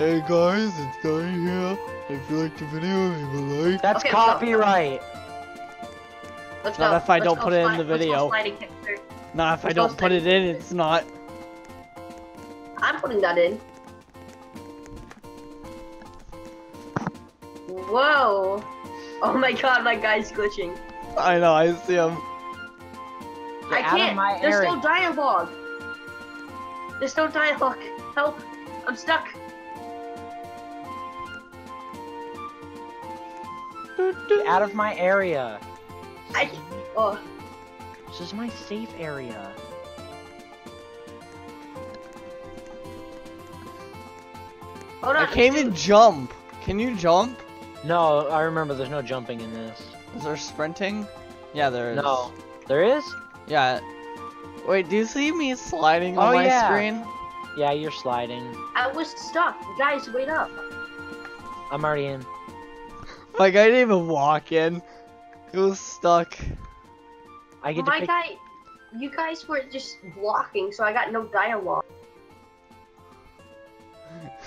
Hey guys, it's Guy here. If you like the video, leave a like. That's Okay, let's go. copyright. Let's Not go. if I Let's don't put it in the video. sliding character. Nah, if I Let's go don't put it in, it's not. I'm putting that in. Whoa. Oh my god, my guy's glitching. I know, I see him. I Get out of can't. my There's area. no dialogue. There's no dialogue. Help. I'm stuck. Get out of my area. I. Oh. This is my safe area. Hold I can't even jump. Can you jump? No, I remember there's no jumping in this. Is there sprinting? Yeah, there is. No. There is? Yeah. Wait, do you see me sliding Oh, on my yeah. screen? Yeah, you're sliding. I was stuck. Guys, wait up. I'm already in. Like, I didn't even walk in. It was stuck. I get to My pick. guy. You guys were just blocking, so I got no dialogue.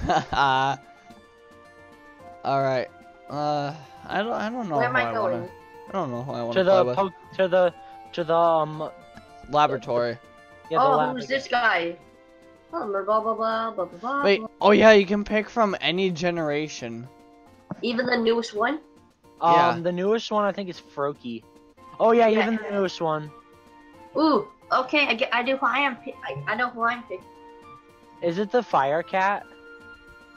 Alright. Uh, I don't, I don't know Where am who I going? Wanna, I don't know who I want To to play the with. to the to the um Laboratory. yeah the oh, lab who's this guy? Oh, blah blah blah blah blah blah. blah. Wait, oh yeah, you can pick from any generation. Even the newest one? Um, yeah. the newest one I think is Froakie. Oh yeah, Yeah. even the newest one. Ooh, okay, I get, I do who I am. I, I know who I'm picking. Is it the Fire Cat?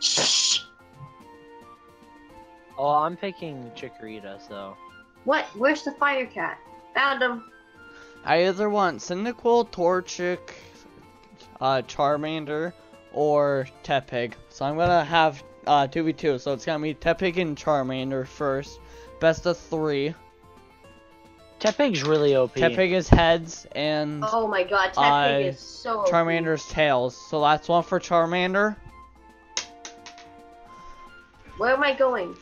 Shh. Oh, I'm picking Chikorita, so. What? Where's the fire cat? Found him. I either want Cyndaquil, Torchic, uh, Charmander, or Tepig. So I'm gonna have uh 2v2. So it's gonna be Tepig and Charmander first. Best of three. Tepig's really OP. Tepig is heads and Oh my god, Uh, Tepig is so. OP. Charmander's tails. So that's one for Charmander. Where am I going?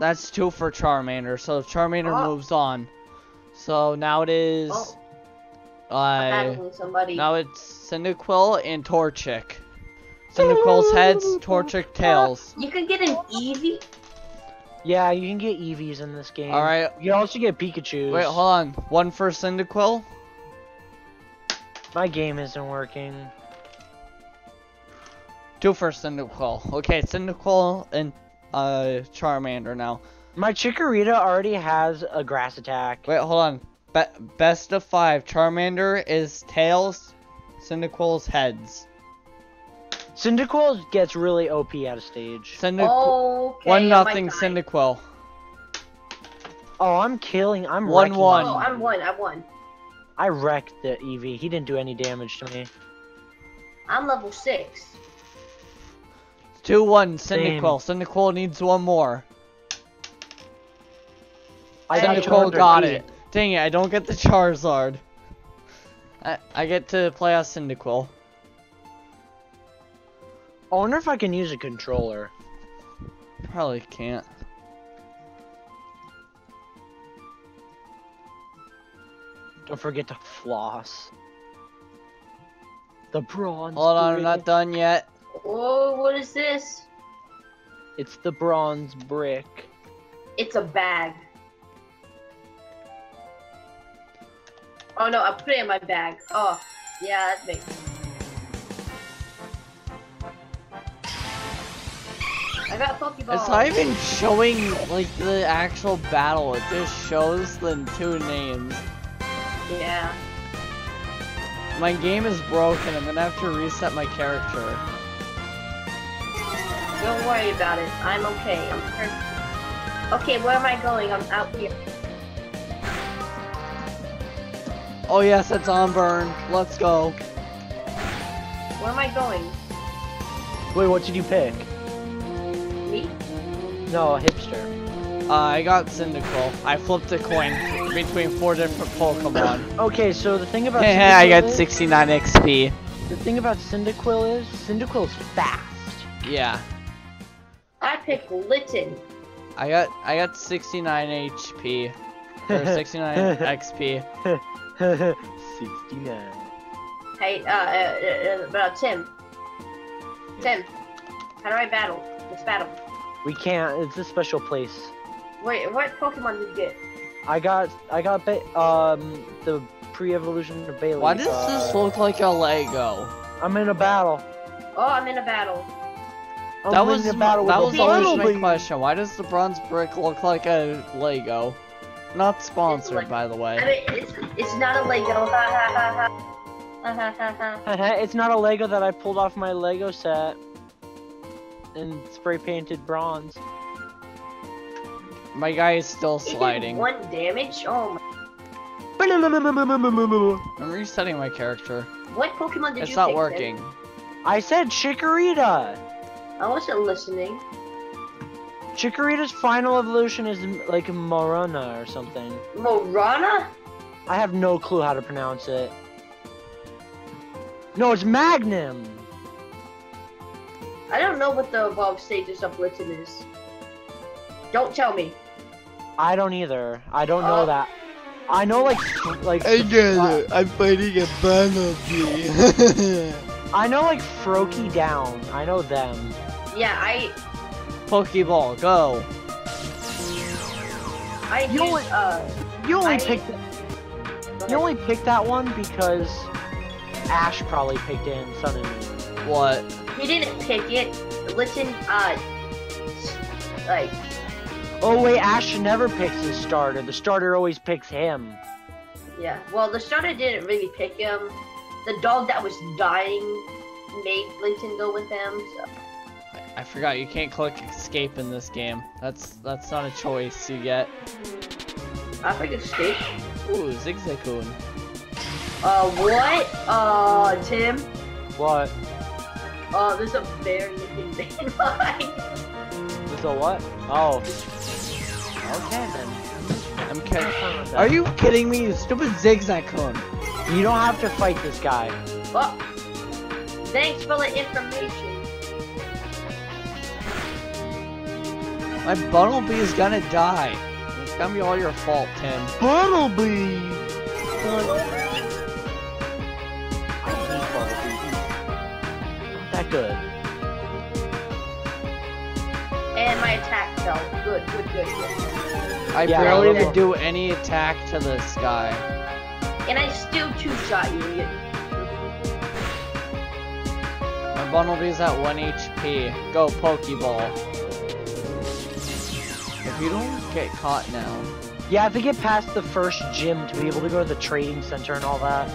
That's two for Charmander. So Charmander Oh. moves on. So now it is. Oh. I'm Uh, battling somebody. now it's Cyndaquil and Torchic. Cyndaquil's heads, Torchic tails. You can get an Eevee. Yeah, you can get Eevees in this game. Alright, You also get Pikachu's. wait, hold on. One for Cyndaquil. My game isn't working. Two for Cyndaquil. Okay, Cyndaquil and uh Charmander now. My Chikorita already has a grass attack. Wait, hold on. Be best of five. Charmander is tails. Cyndaquil's heads. Cyndaquil gets really OP out of stage. Cyndaquil. Okay. one I nothing might. Cyndaquil. Oh, I'm killing. I'm one one. Oh. I'm one. I won. I wrecked the Eevee. He didn't do any damage to me. I'm level six. Two one Same. Cyndaquil. Cyndaquil needs one more. I got Cyndaquil 200 got it. Dang it, I don't get the Charizard. I I get to play as Cyndaquil. I wonder if I can use a controller. Probably can't. Don't forget to floss. The bronze. Hold on, I'm not done yet. Oh, what is this? It's the bronze brick. It's a bag. Oh no, I put it in my bag. Oh, yeah, that's big. I got Pokeballs. It's not even showing like the actual battle. It just shows the two names. Yeah. My game is broken. I'm gonna have to reset my character. Don't worry about it. I'm okay. I'm perfect. Okay, where am I going? I'm out here. Oh yes, it's on burn. Let's go. Where am I going? Wait, what did you pick? Me? No, a hipster. Uh, I got Cyndaquil. I flipped a coin between four different Pokemon. Okay, so the thing about Hey, I got 69 XP. The thing about Cyndaquil is Cyndaquil's fast. Yeah, I picked Litten. I got I got 69 HP or 69 XP. 69. Hey, uh, uh, uh, uh, Tim. Tim. How do I battle? Let's battle. We can't. It's a special place. Wait, what Pokemon did you get? I got I got ba um the pre-evolution of Bailey. Why does uh, this look like a Lego? I'm in a battle. Oh, I'm in a battle. I'm that was a battle that with was a always my question. Why does the bronze brick look like a Lego? Not sponsored, like- by the I way. mean, it's it's not a Lego. It's not a Lego that I pulled off my Lego set and spray painted bronze. My guy is still It did sliding. one damage. Oh my. I'm resetting my character. What Pokemon did It's you not pick, then? working. I said Chikorita. I wasn't listening. Chikorita's final evolution is like Morona or something. Morana? I have no clue how to pronounce it. No, it's Magnum. I don't know what the evolved stages of Blitzen is. Don't tell me. I don't either. I don't know Uh, that. I know like like I get it. I'm fighting a Bumblebee. I know like Froakie down. I know them. Yeah, I Pokeball, go. I You used, only- uh You only I- picked go you only picked that one because Ash probably picked it in Sun and Moon. What? He didn't pick it. Blitzen uh like Oh wait, Ash never picks his starter. The starter always picks him. yeah. Well the starter didn't really pick him. The dog that was dying made Blitzen go with him, so I forgot you can't click escape in this game. That's that's not a choice you get. I think escape. Ooh, Zigzagoon. Uh what? Uh Tim? What? Uh there's a bear looking man behind. There's a what? Oh. Okay then. I'm kidding. fine with that. Are you kidding me? You stupid Zigzagoon. You don't have to fight this guy. Well, thanks for the information. My Bumblebee is gonna die. It's gonna be all your fault, Tim. Bumblebee! I good. And my attack fell. Good, good, good, good. I Yeah, barely I love do any attack to this guy. And I still two shot you. you- My Bumblebee's at 1 HP. Go Pokeball. If you don't get caught now. You have to get past the first gym to be able to go to the trading center and all that.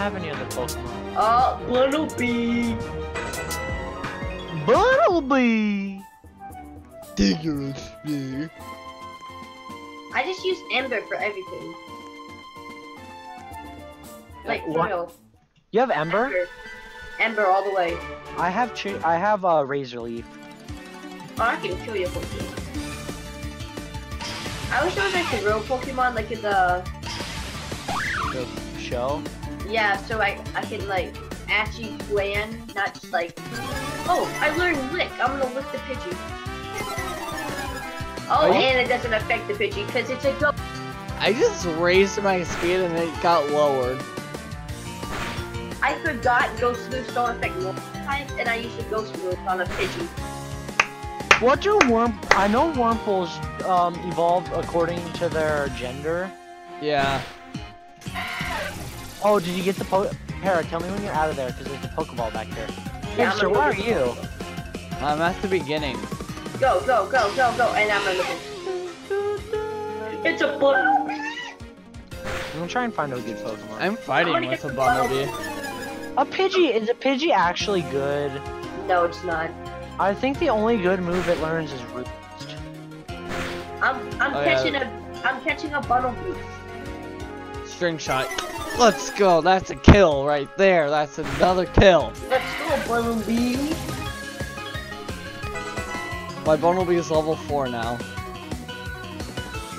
Have any other Pokemon. Oh, little bee. Bumblebee! Dangerous me. I just use Ember for everything. Like, for What? real. You have Ember? Ember. Ember all the way. I have ch- I have uh, Razor Leaf. Oh, I can kill your Pokemon. I wish there was like a real Pokemon, like in the The show. Yeah, so I I can like actually plan, not just like oh I learned lick, I'm gonna lick the Pidgey. Oh, Are and it doesn't affect the Pidgey because it's a go. I just raised my speed and it got lowered. I forgot Ghost Moves don't affect normal types, and I used the Ghost Move on a Pidgey. What do worm? I know Wurmples um, evolve according to their gender. Yeah. Oh, did you get the po? Para, tell me when you're out of there, because there's a Pokeball back there. Yeah, Hey, I'm sir, gonna where are you? I'm at the beginning. Go, go, go, go, go, and I'm gonna go. It's a bull. I'm gonna try and find a good Pokemon. I'm fighting wanna with a the Bumblebee. A Pidgey is a Pidgey actually good? No, it's not. I think the only good move it learns is Roost. I'm I'm Oh, yeah. catching a I'm catching a Bumblebee. String shot. Let's go. That's a kill right there. That's another kill. Let's go, Bumblebee. My Bumblebee is level 4 now.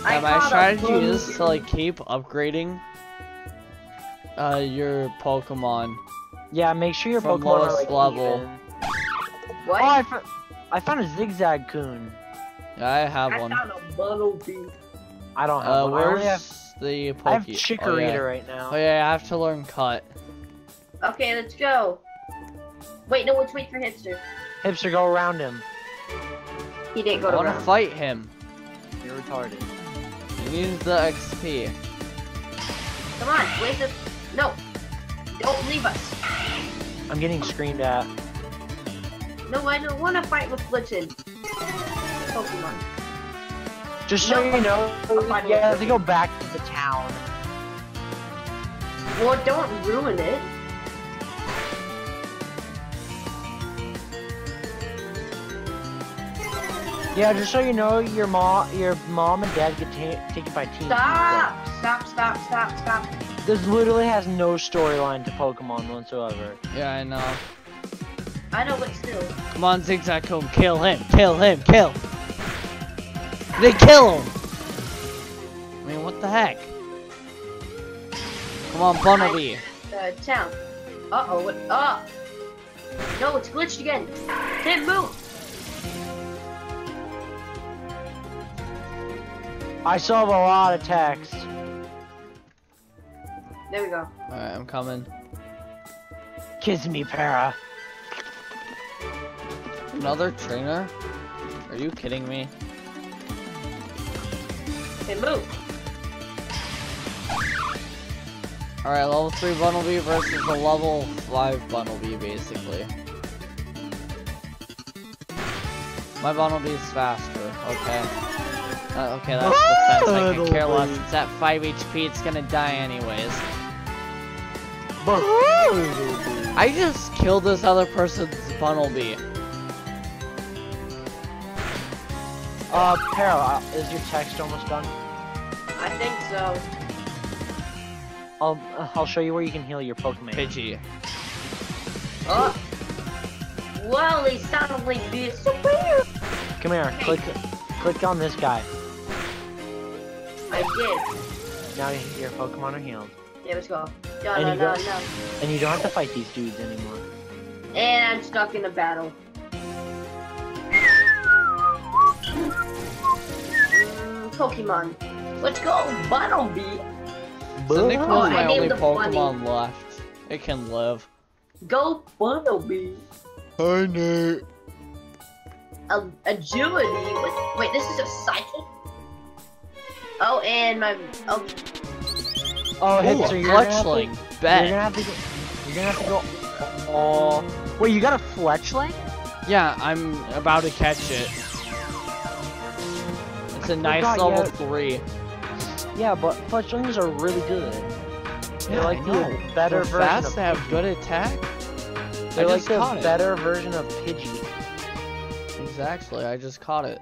I Yeah, my strategy is to like keep upgrading uh your Pokemon. Yeah, make sure your From Pokemon are like level. even. What? Oh, I, fo- I found a Zigzagoon. Yeah, I have I one. found a Bumblebee. I don't have Uh, one. I only have, where's the Poke? I have oh, yeah. right now. Oh yeah, I have to learn cut. Okay, let's go. Wait, no, let's wait for Hipster. Hipster, go around him. He didn't go I to want to fight him. You're retarded. He needs the XP. Come on, wait the. No, don't leave us. I'm getting screamed at. No, I don't want to fight with Blitzen. Pokemon. Just so No. you know, I'm fine you have to go back to the town. Well, don't ruin it. Yeah, just so you know, your mom, your mom and dad get ta taken by teams. Stop! Stop! Stop! Stop! Stop! This literally has no storyline to Pokemon whatsoever. Yeah, I know. I know, but still. Come on, Zigzagoon, kill him, kill him, kill! They kill him! I mean, what the heck? Come on, Bunnelby. Uh, town. Uh oh. What? Ah! No, it's glitched again. Didn't move. I still have a lot of text. There we go. Alright, I'm coming. Kiss me, Para. Another trainer? Are you kidding me? Okay, move. Alright, level 3 Bunnelby versus the level 5 Bunnelby, basically. My Bunnelby is faster, okay. Uh, okay, that's defense, I can care less. It's at 5 HP, it's gonna die anyways. I just killed this other person's Bunnelby. Uh, Para, uh, is your text almost done? I think so. I'll, uh, I'll show you where you can heal your Pokemon. Pidgey. Oh. Well, he sounded like this. Weird. Come here, click, click on this guy. I did. Now your Pokemon are healed. Yeah, let's go. No, And no, you no, go- no. And you don't have to fight these dudes anymore. And I'm stuck in a battle. Mm, Pokemon. Let's go, Bunnelby. Cyndaquil's Oh, I my named only the bunny. Pokemon left. It can live. Go, Bunnelby. Hi, Nate. A agility. Wait, wait, this is a psychic. Oh, and my oh, Oh, Ooh, Hipster, a you're gonna, have Fletchling. you're gonna have to go. You're gonna have to go. Oh, wait, you got a Fletchling? Yeah, I'm about to catch it. It's a nice level yeah. 3. Yeah, but Fletchlings are really good. They're Yeah, like I the know. better They're version fast, of they have Pidgey. good attack. They're I like just the caught it. better version of Pidgey. Exactly, I just caught it.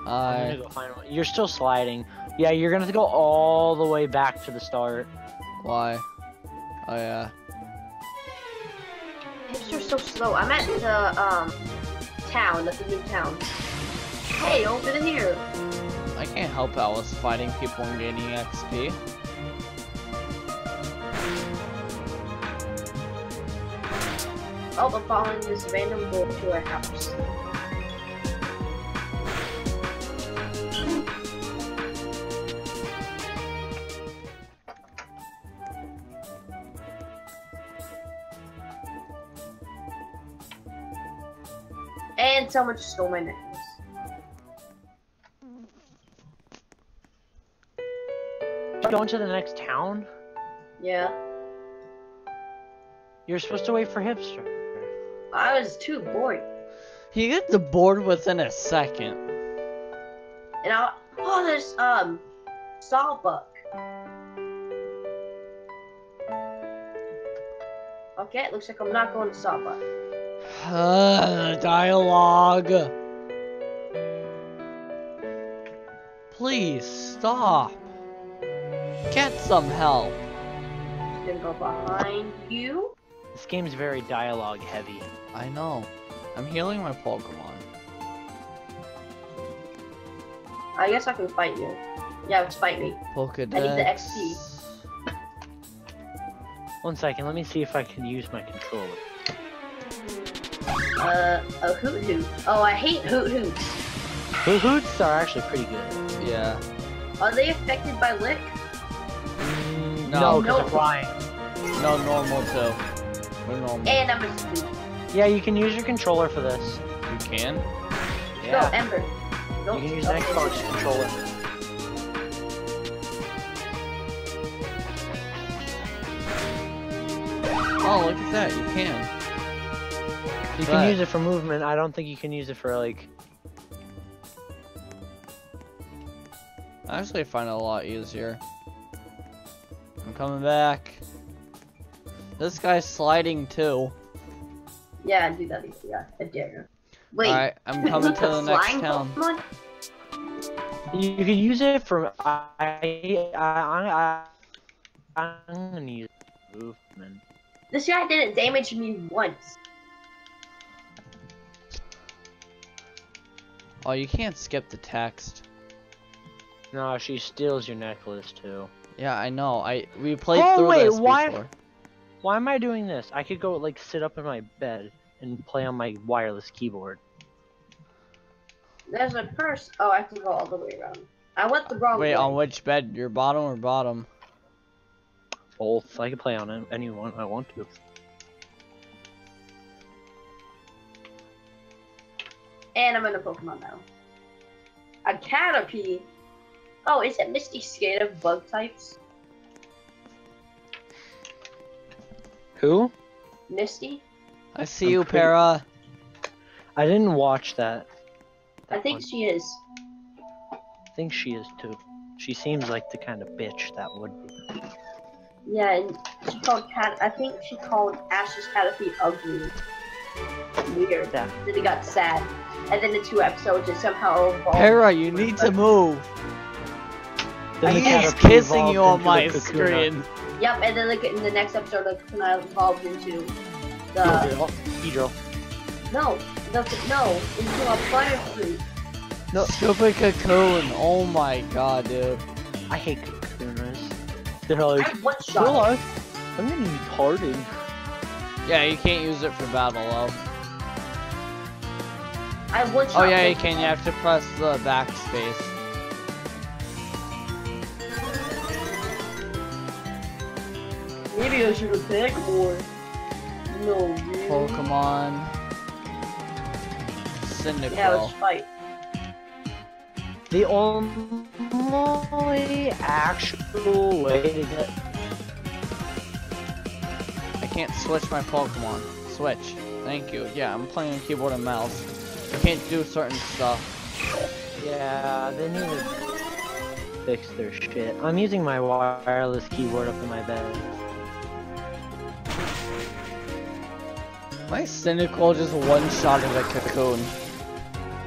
I'm I gonna go find. You're still sliding. Yeah, you're gonna have to go all the way back to the start. why? Oh yeah. hipster's so slow. I'm at the um town. That's a new town. Hey, over to here. I can't help it. I was fighting people and gaining XP. Oh, I'm following this random bull to our house. And someone stole my necklace. Going to the next town? Yeah. You're supposed to wait for Hipster. I was too bored. He gets the board within a second. And I oh there's um Sawbuck. Okay, it looks like I'm not going to Sawbuck. Dialogue. Please stop. Get some help. Just gonna go behind you. This game's very dialogue heavy. I know. I'm healing my Pokemon. I guess I can fight you. Yeah, let's fight me. Pokedex. I need the XP. One second, let me see if I can use my controller. Uh, a Hoothoot. Oh, I hate Hoothoots. Hoot hoots are actually pretty good. Yeah. Are they affected by lick? No. no, because No. they're flying. No, normal too. We're normal. And I'm a spook. Yeah, you can use your controller for this. You can? Yeah. No, Yeah, Ember. you can use an don't- Xbox controller. Oh, look at that. You can. You But- can use it for movement. I don't think you can use it for like. I actually find it a lot easier. I'm coming back. This guy's sliding too. Yeah, do that. Yeah, I dare you. Wait. Alright, I'm coming to the next town. Pokemon? You can use it for. I. I. I. I I'm gonna use movement. This guy didn't damage me once. Oh, you can't skip the text. No, she steals your necklace too. Yeah, I know. I we played Oh, through wait, this why- before. Why am I doing this? I could go like sit up in my bed and play on my wireless keyboard. There's a purse. Oh, I can go all the way around. I went the wrong Wait, way. on which bed? Your bottom or bottom? Both. I can play on any one I want to. And I'm in a Pokemon now. A Caterpie. Oh, is it Misty scared of bug types? Who? Misty? I see I'm you, pretty- Para. I didn't watch that. I think one. she is. I think she is too. She seems like the kind of bitch that would be. Yeah, and she called Cat. I think she called Ash's Caterpie ugly. Weird. Yeah. Then it got sad. And then the two episodes it somehow evolved. Para, you need to move. Then the He's Caterpie kissing evolved you on into my the Kakuna. screen. Yep, and then like in the next episode, like when I evolved into the Beedrill. Beedrill. no, the, no, into a butterfree. No. Stupid cocoon. Oh my god, dude. I hate Kakunas. They're I like, one shot. well, I, I'm gonna be harden. Yeah, you can't use it for battle though. I one Oh shot. Oh yeah, you can. You have to press the backspace. Maybe I should attack more. No, really. Pokemon. Cyndaquil. Yeah, let's fight. The only actual way to get I can't switch my Pokemon. Switch. Thank you. Yeah, I'm playing on keyboard and mouse. I can't do certain stuff. Yeah, they need to fix their shit. I'm using my wireless keyboard up in my bed. My Cyndaquil just one-shotted a cocoon.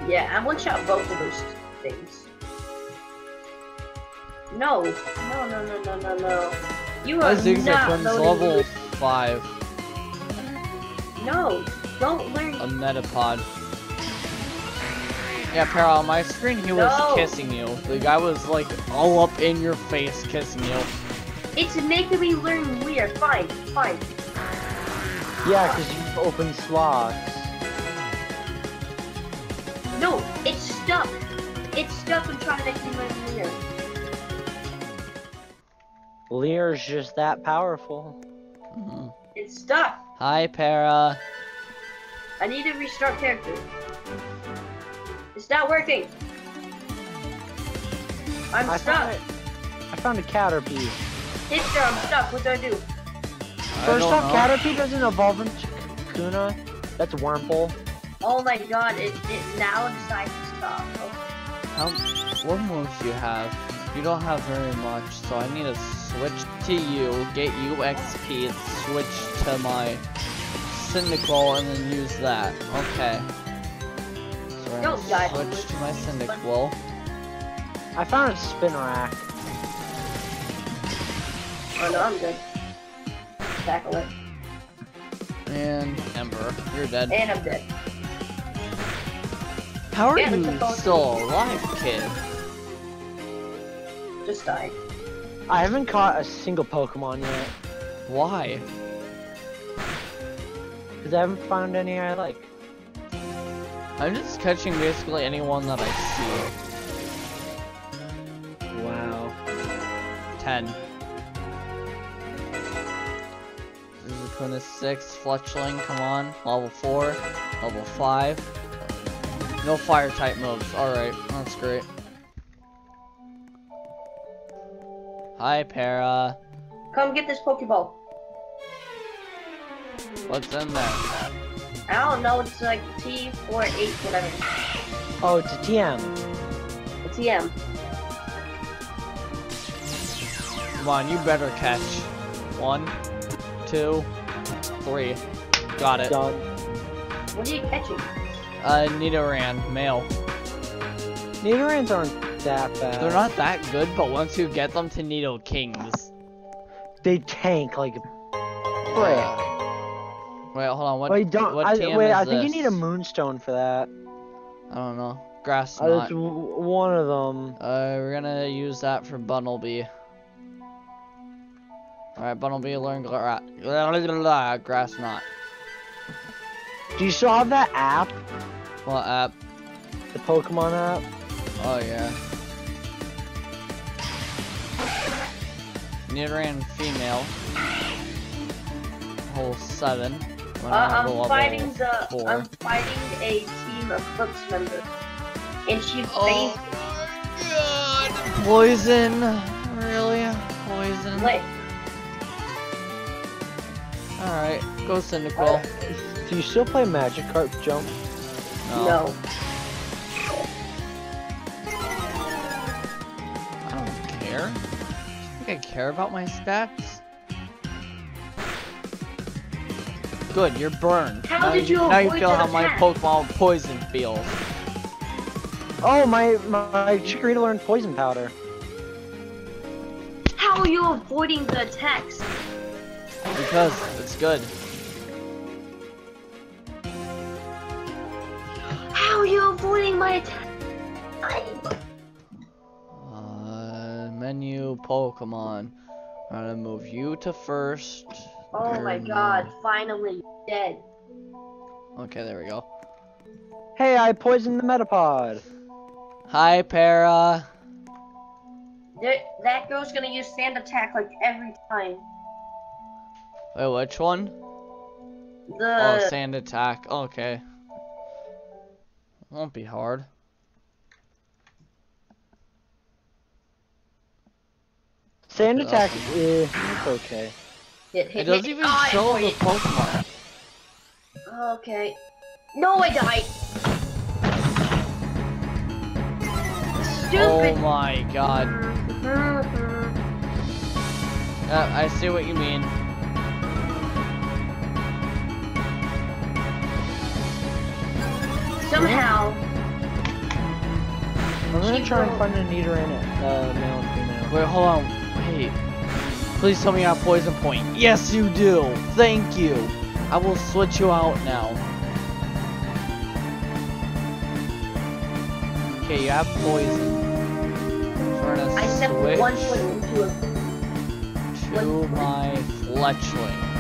Yeah, I one shot both of those things. No, no, no, no, no, no, no. You are Zigzagoon's not loading level me. 5. No, don't learn. A Metapod. Yeah, Para, on my screen he was No. kissing you. The guy was like all up in your face kissing you. It's making me learn weird. Fine, fine. Yeah, because you open slots. No, it's stuck. It's stuck and trying to make me learn weird. Leer's just that powerful. Mhm. It's stuck. Hi, Para. I need to restart character. It's not working. I'm I stuck. found. I found a Caterpie. Hipster, I'm stuck. What do I do? I First off, know. Caterpie doesn't evolve into Kakuna. That's Wurmple. Oh my god, it, it now decides to stop. How, what moves do you have? You don't have very much, so I need to switch to you, get you XP, switch to my Cyndaquil, and then use that. Okay. So we're gonna switch to my Cyndaquil. I found a Spinarak. oh no, I'm good tackle it. And Ember, you're dead. And I'm dead. How are yeah, you still alive, kid? Just died. I haven't caught a single Pokemon yet. Why? Because I haven't found any I like. I'm just catching basically anyone that I see. Wow. Ten. 26, Fletchling, come on. Level 4, level 5. No fire type moves, alright, that's great. Hi, Para. Come get this Pokeball. What's in there? I don't know, it's like T48, whatever. Oh, it's a TM. A TM. Come on, you better catch. One, two three. Got it. Done. What are you catching? Uh, Nidoran, male. Nidorans aren't that bad. They're not that good, but once you get them to Nidokings. They tank like a frick. Uh, wait, hold on. What? wait, don't. what I, TM wait, is I think you need a moonstone for that. I don't know. Grass Uh, it's w- one of them. Uh, we're gonna use that for Bunnelby. Alright, Bunnelby, learn gra grass knot. Do you still have that app? What app? The Pokemon app? Oh, yeah. Nidoran female. Hole 7. Uh, I have a I'm fighting the. four. I'm fighting a team Eclipse members. and she's Oh faced. god! Poison! Really? Poison? Wait, Alright, go Cyndaquil. Do you still play Magikarp Jump? no. I don't care. I think I care about my stats. Good, you're burned. How now did you Now you feel that how my? Pokemon poison feels. Oh, my my Chikorita learned Poison Powder. How are you avoiding the attacks? Because it's good. How are you avoiding my attack? Uh, menu Pokemon. I'm gonna move you to first. Oh my god, finally dead. Okay, there we go. Hey, I poisoned the Metapod. Hi, Para. There, that girl's gonna use sand attack like every time. Wait, which one? The oh, sand attack. Okay. Won't be hard. Sand Look it up. Attack, eh, it's okay. hit, It doesn't hit. even Oh, I show the. Pokemon. Okay. No, I died. Stupid. Oh Stupid. my god. Mhm. Yeah, I see what you mean. Somehow, I'm gonna She try and will- find a Nidoran, uh, male and female. Wait, hold on. Wait. Please tell me you have poison point. Yes, you do. Thank you. I will switch you out now. Okay, you have poison. So we're gonna I stepped switch one foot into a. to my Fletchling.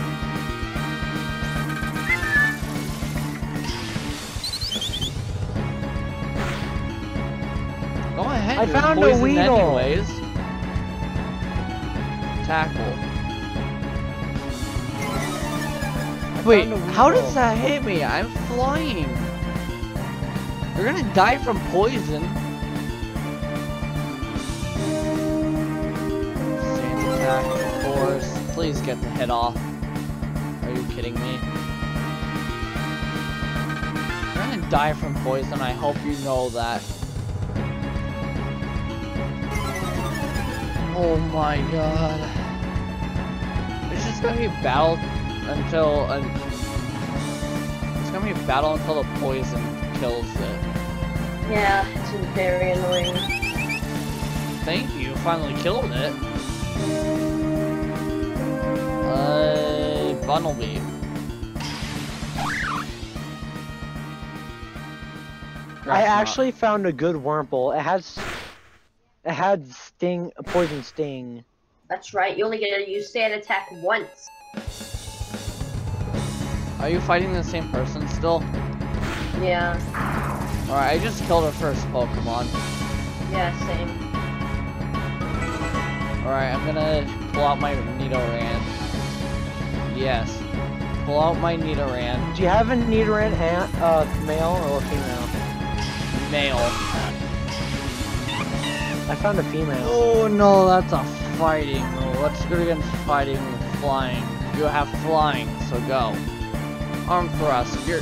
Go. I found a Weedle. anyways. Tackle. Wait, how does that hit me? I'm flying. You're gonna die from poison. Sand attack, of course. Please get the head off. Are you kidding me? You're gonna die from poison. I hope you know that. Oh my god. It's just gonna be a battle until uh, it's gonna be a battle until the poison kills it. Yeah, it's very annoying. Thank you, finally killed it. Uh, Bunnelby. I actually found a good Wurmple. It has, it had sting, a poison sting. That's right. You only get to use sand attack once. Are you fighting the same person still? Yeah. Alright, I just killed her first Pokemon. Yeah. Same. Alright, I'm gonna pull out my Nidoran. Yes. Pull out my Nidoran. Do you have a Nidoran ant, uh, male or female? Male. I found a female. Oh no, that's a fighting. Oh, let's go against fighting with flying. You have flying, so go. Arm thrust. You're.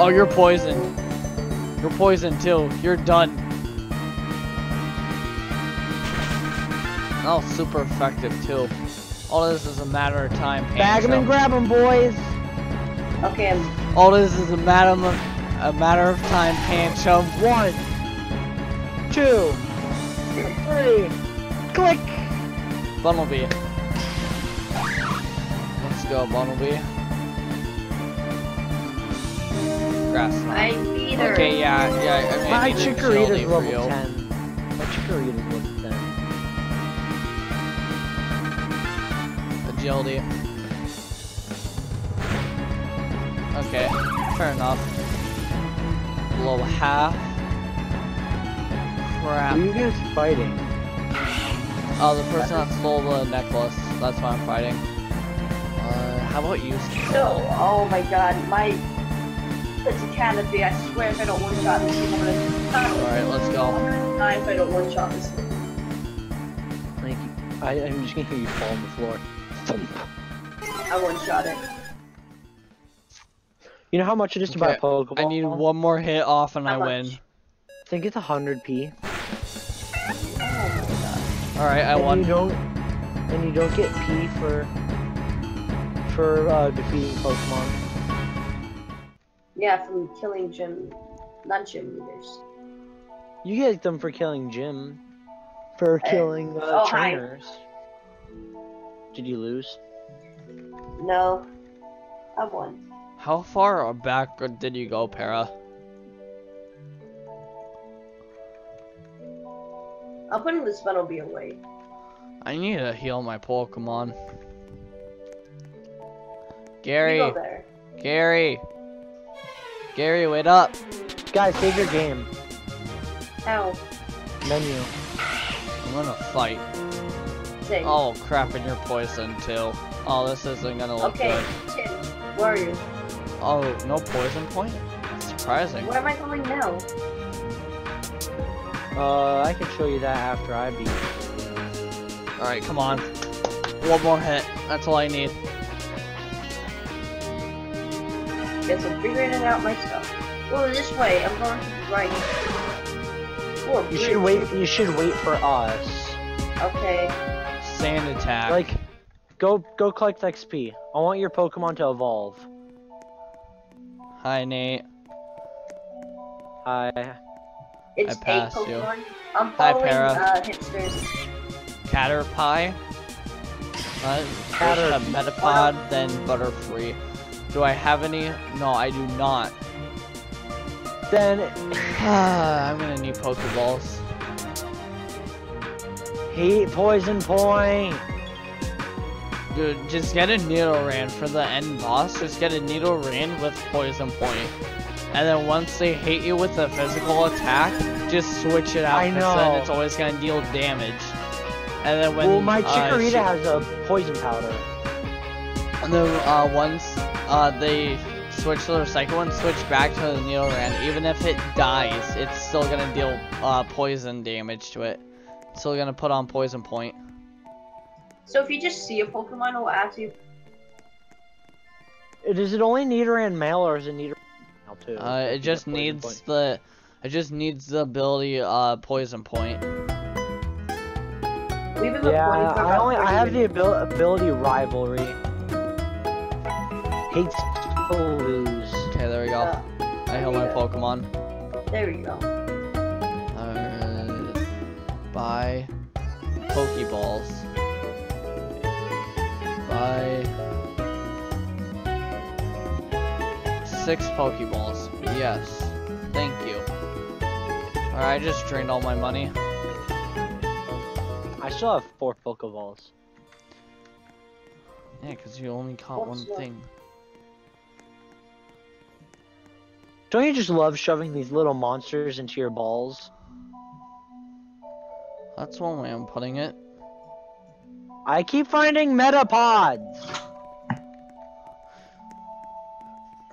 Oh, you're poisoned. You're poisoned too. You're done. Oh, super effective too. All this is a matter of time. Bag 'em and grab 'em, boys. Okay, All this is a matter of a matter of time, Pancho. One, two, three, click. Bumblebee. Let's go, Bumblebee. Grass. I beat her. Okay, yeah, yeah. I mean, My I need Chikorita's level you. 10. My Chikorita's level 10. Agility. Okay, fair enough. Below half. Crap. Who are you guys fighting? Oh, the person that stole the necklace. That's why I'm fighting. Uh, how about you? So, oh my god, my it's a canopy. I swear if I don't one shot this thing, I'm gonna die. Alright, let's go. I'm go. gonna die if I don't one shot this thing. Like, I, I'm just gonna hear you fall on the floor. Thump. I one shot it. You know how much it is to buy a Okay, Pokeball? I need one more hit off and I How win. I think it's 100p. Oh. Alright, I and won. You don't, and you don't get P for for uh, defeating Pokemon. Yeah, from killing gym, not gym leaders. You get them for killing gym. For Eh, killing uh, oh, hi. trainers. Did you lose? No, I won. How far back did you go, Para? I'm putting this Bumblebee away. I need to heal my Pokemon. Gary. Gary, Gary, wait up! Guys, save your game. Ow. Menu. I'm gonna fight. Same. Oh crap, and you're poisoned too. Oh, this isn't gonna look okay, good. Tim, where are you? Oh, no poison point? Surprising. What am I going now? Uh, I can show you that after I beat. you. Alright, come on. One more hit. That's all I need. Guess I'm figuring it out myself. Oh, this way. I'm going to the right. Oh, You should wait. You should wait for us. Okay. Sand attack. Like, go go collect XP. I want your Pokemon to evolve. Hi, Nate. Hi. It's I eight passed you. I'm Hi, following Para. uh, hipsters. Caterpie. Uh, Cater- a Metapod, then Butterfree. Do I have any? No, I do not. Then I'm gonna need Pokeballs. heat poison point. Dude, just get a Needle Nidoran for the end boss. Just get a Needle Nidoran with Poison Point. And then once they hit you with a physical attack, just switch it out. I 'cause know. Then it's always gonna deal damage. And then when well, my uh, Chikorita she- has a poison powder. And then uh, once uh, they switch to their second one, switch back to the Nidoran. Even if it dies, it's still gonna deal uh, poison damage to it. It's still gonna put on poison point. So if you just see a Pokemon, it'll ask you. Is it only Nidoran male or is it Nidoran male too? Uh, it just needs point? the, it just needs the ability uh, poison point. We've Yeah, I only I have the minutes. abil- ability rivalry. Hates to lose. Okay, there we go. Uh, I heal my yeah. Pokemon. there we go. Uh, buy Pokeballs. Buy six Pokeballs. Yes. Thank you. Alright, I just drained all my money. I still have four Pokeballs. Yeah, because you only caught What's one thing. Don't you just love shoving these little monsters into your balls? That's one way I'm putting it. I keep finding metapods.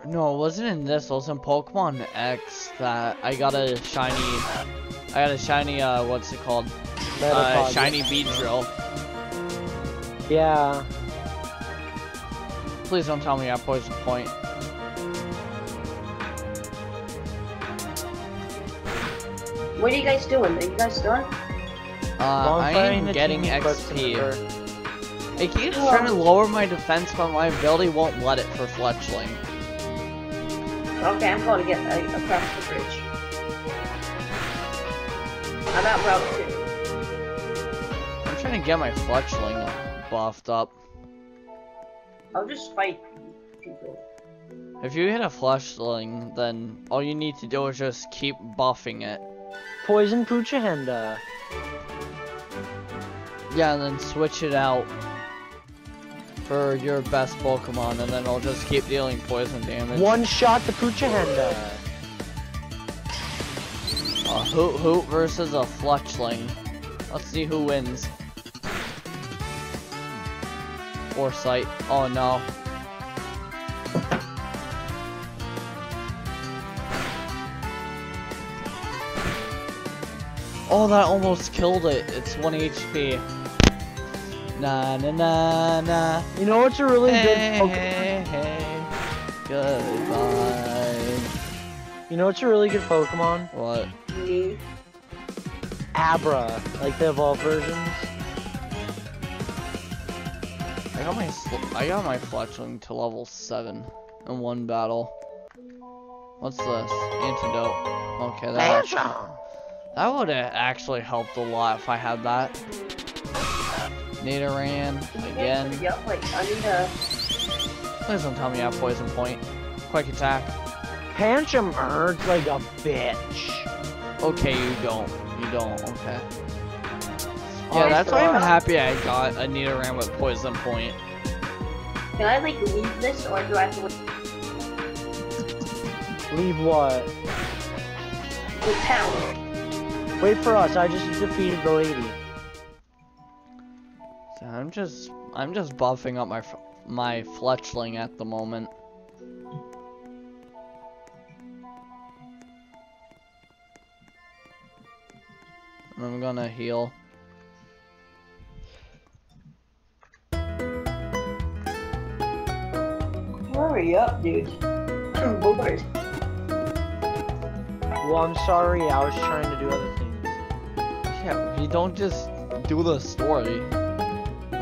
No, it wasn't in this. It was in Pokemon X that I got a shiny. I got a shiny. Uh, what's it called? Uh, shiny bead drill. Yeah. Please don't tell me I have poison point. What are you guys doing? Are you guys done? Uh, I am getting team clips in the XP. earth. It keeps Oh. trying to lower my defense, but my ability won't let it for Fletchling. Okay, I'm going to get uh, across the bridge. I'm at Route 2. I'm trying to get my Fletchling buffed up. I'll just fight people. If you hit a Fletchling, then all you need to do is just keep buffing it. Poison Poochyena. Yeah, and then switch it out for your best Pokemon, and then I'll just keep dealing poison damage. One shot the Poochyena. A Hoothoot versus a Fletchling. Let's see who wins. Foresight. Oh no. Oh, that almost killed it. It's 1 HP. Na na na na. You know what's a really Hey, good Pokemon? hey, hey. Goodbye. You know what's a really good Pokemon? What? Me. Abra, like the evolved versions. I got my I got my Fletchling to level seven in one battle. What's this? Antidote. Okay, that that would have actually helped a lot if I had that. Nidoran again. Yep, like, I need a... Please don't tell me I have poison point. Quick attack. Pancham hurts like a bitch. Okay, you don't. You don't. Okay. Yeah, that's why I'm uh, happy I got a Nidoran with poison point. Can I, like, leave this, or do I have to wait Leave what? the town? Wait for us. I just defeated the lady. So I'm just I'm just buffing up my f- my Fletchling at the moment. I'm gonna heal. Hurry up, dude. I'm bored. Well, I'm sorry. I was trying to do other things. Yeah, you don't just do the story.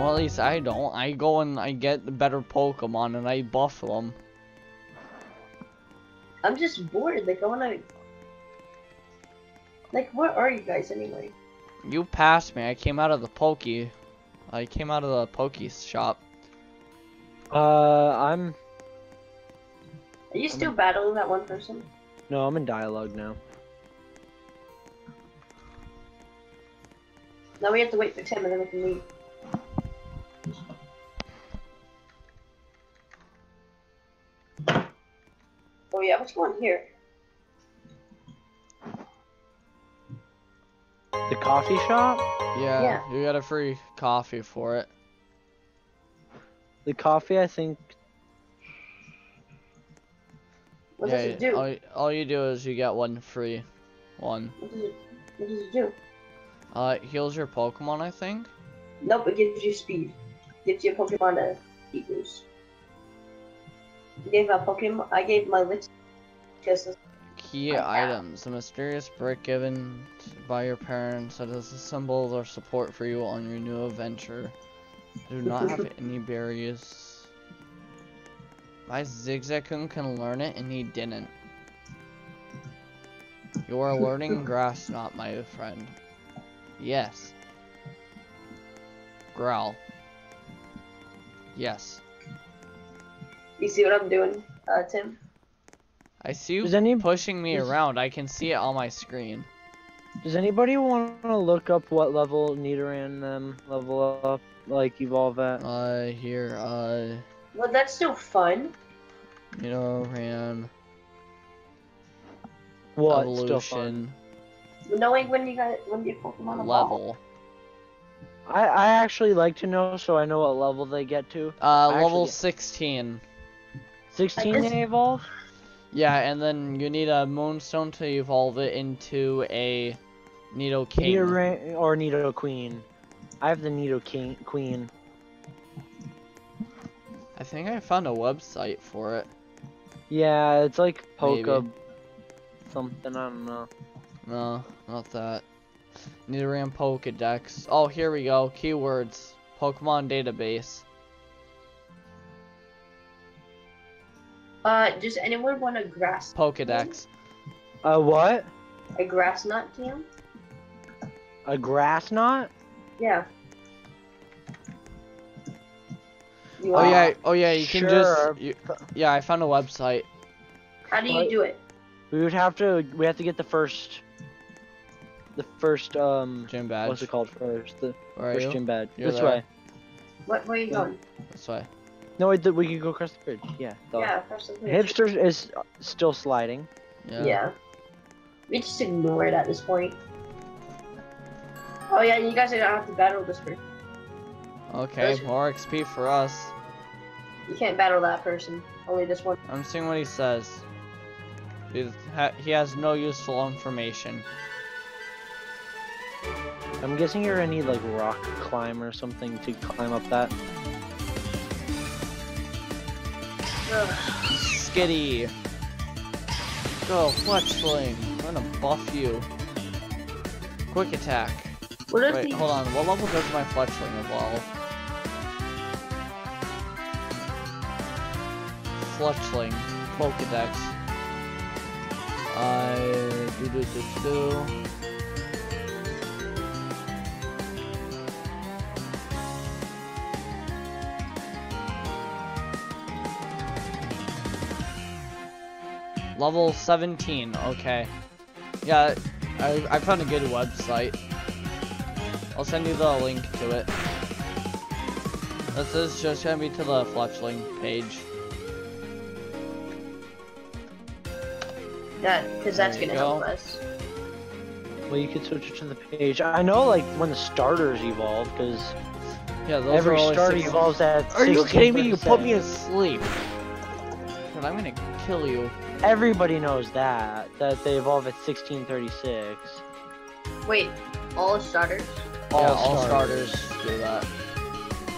Well, at least I don't. I go and I get the better Pokemon and I buff them. I'm just bored. Like, I wanna... Like, what are you guys anyway? You passed me. I came out of the Poke. I came out of the Poke shop. Uh, I'm Are you still battling that one person? no, I'm in dialogue now. Now we have to wait for Tim and then we can leave. Yeah, what's going here? The coffee shop. Yeah, Yeah. you got a free coffee for it. The coffee, I think. What yeah, does it do? All, all you do is you get one free one. What does it, what does it do? Uh, it heals your Pokemon, I think. Nope, it gives you speed. Gives your Pokemon a speed boost. I gave my Pokemon. I gave my Lich Key items. A mysterious brick given by your parents that is a symbol of their support for you on your new adventure. Do not have any berries. My Zigzagoon can learn it and he didn't. You are learning grass, not my friend. Yes. Growl. Yes. You see what I'm doing, uh, Tim. I see you Does any- pushing me does- around. I can see it on my screen. Does anybody want to look up what level Nidoran them level up, like evolve at? Uh, here, uh, Well, that's still fun. you know, ran What? Still fun. evolution Knowing when you got when your Pokemon evolve. level. I I actually like to know so I know what level they get to. Uh, I level actually- 16. 16 guess- they evolve. Yeah, and then you need a moonstone to evolve it into a Nidoking. Nido or Nidoqueen. I have the Nidoking Queen. I think I found a website for it. Yeah, it's like Poke Maybe. something. I don't know. No, not that. Nidoran Pokedex. Oh, here we go. Keywords. Pokemon database. Uh, does anyone want a grass Pokedex. A what? a grass nut jam? A grass knot? Yeah. You Oh yeah, oh yeah, you can just you, Yeah, I found a website. How do you What? do it? We would have to. We have to get the first. The first um. Gym badge. What's it called first? The Where first you? gym badge. You're this there. way. What? Where are you going? This way. No, wait, we can go across the bridge. Yeah. The Yeah, across the bridge. Hipster is still sliding. Yeah. Yeah. We just ignore it at this point. Oh yeah, you guys are gonna have to battle this person. Okay, Those- more XP for us. You can't battle that person. Only this one. I'm seeing what he says. He's ha he has no useful information. I'm guessing you're gonna need like rock climb or something to climb up that. Ugh. Skitty. Go, Fletchling. I'm gonna buff you. Quick attack. What Wait, hold on. What level does my Fletchling evolve? Fletchling. Pokedex. I do do do do. Level 17, okay. Yeah, I, I found a good website. I'll send you the link to it. This is just gonna be to the Fletchling page. Yeah, because that's gonna help us. Well, you could switch it to the page. I know, like when the starters evolve, because Yeah, every are starter six- evolves at. Are you kidding me? You put 1637. me asleep. God, I'm gonna kill you. Everybody knows that that they evolve at 1636. Wait, all starters? yeah, all starters do that.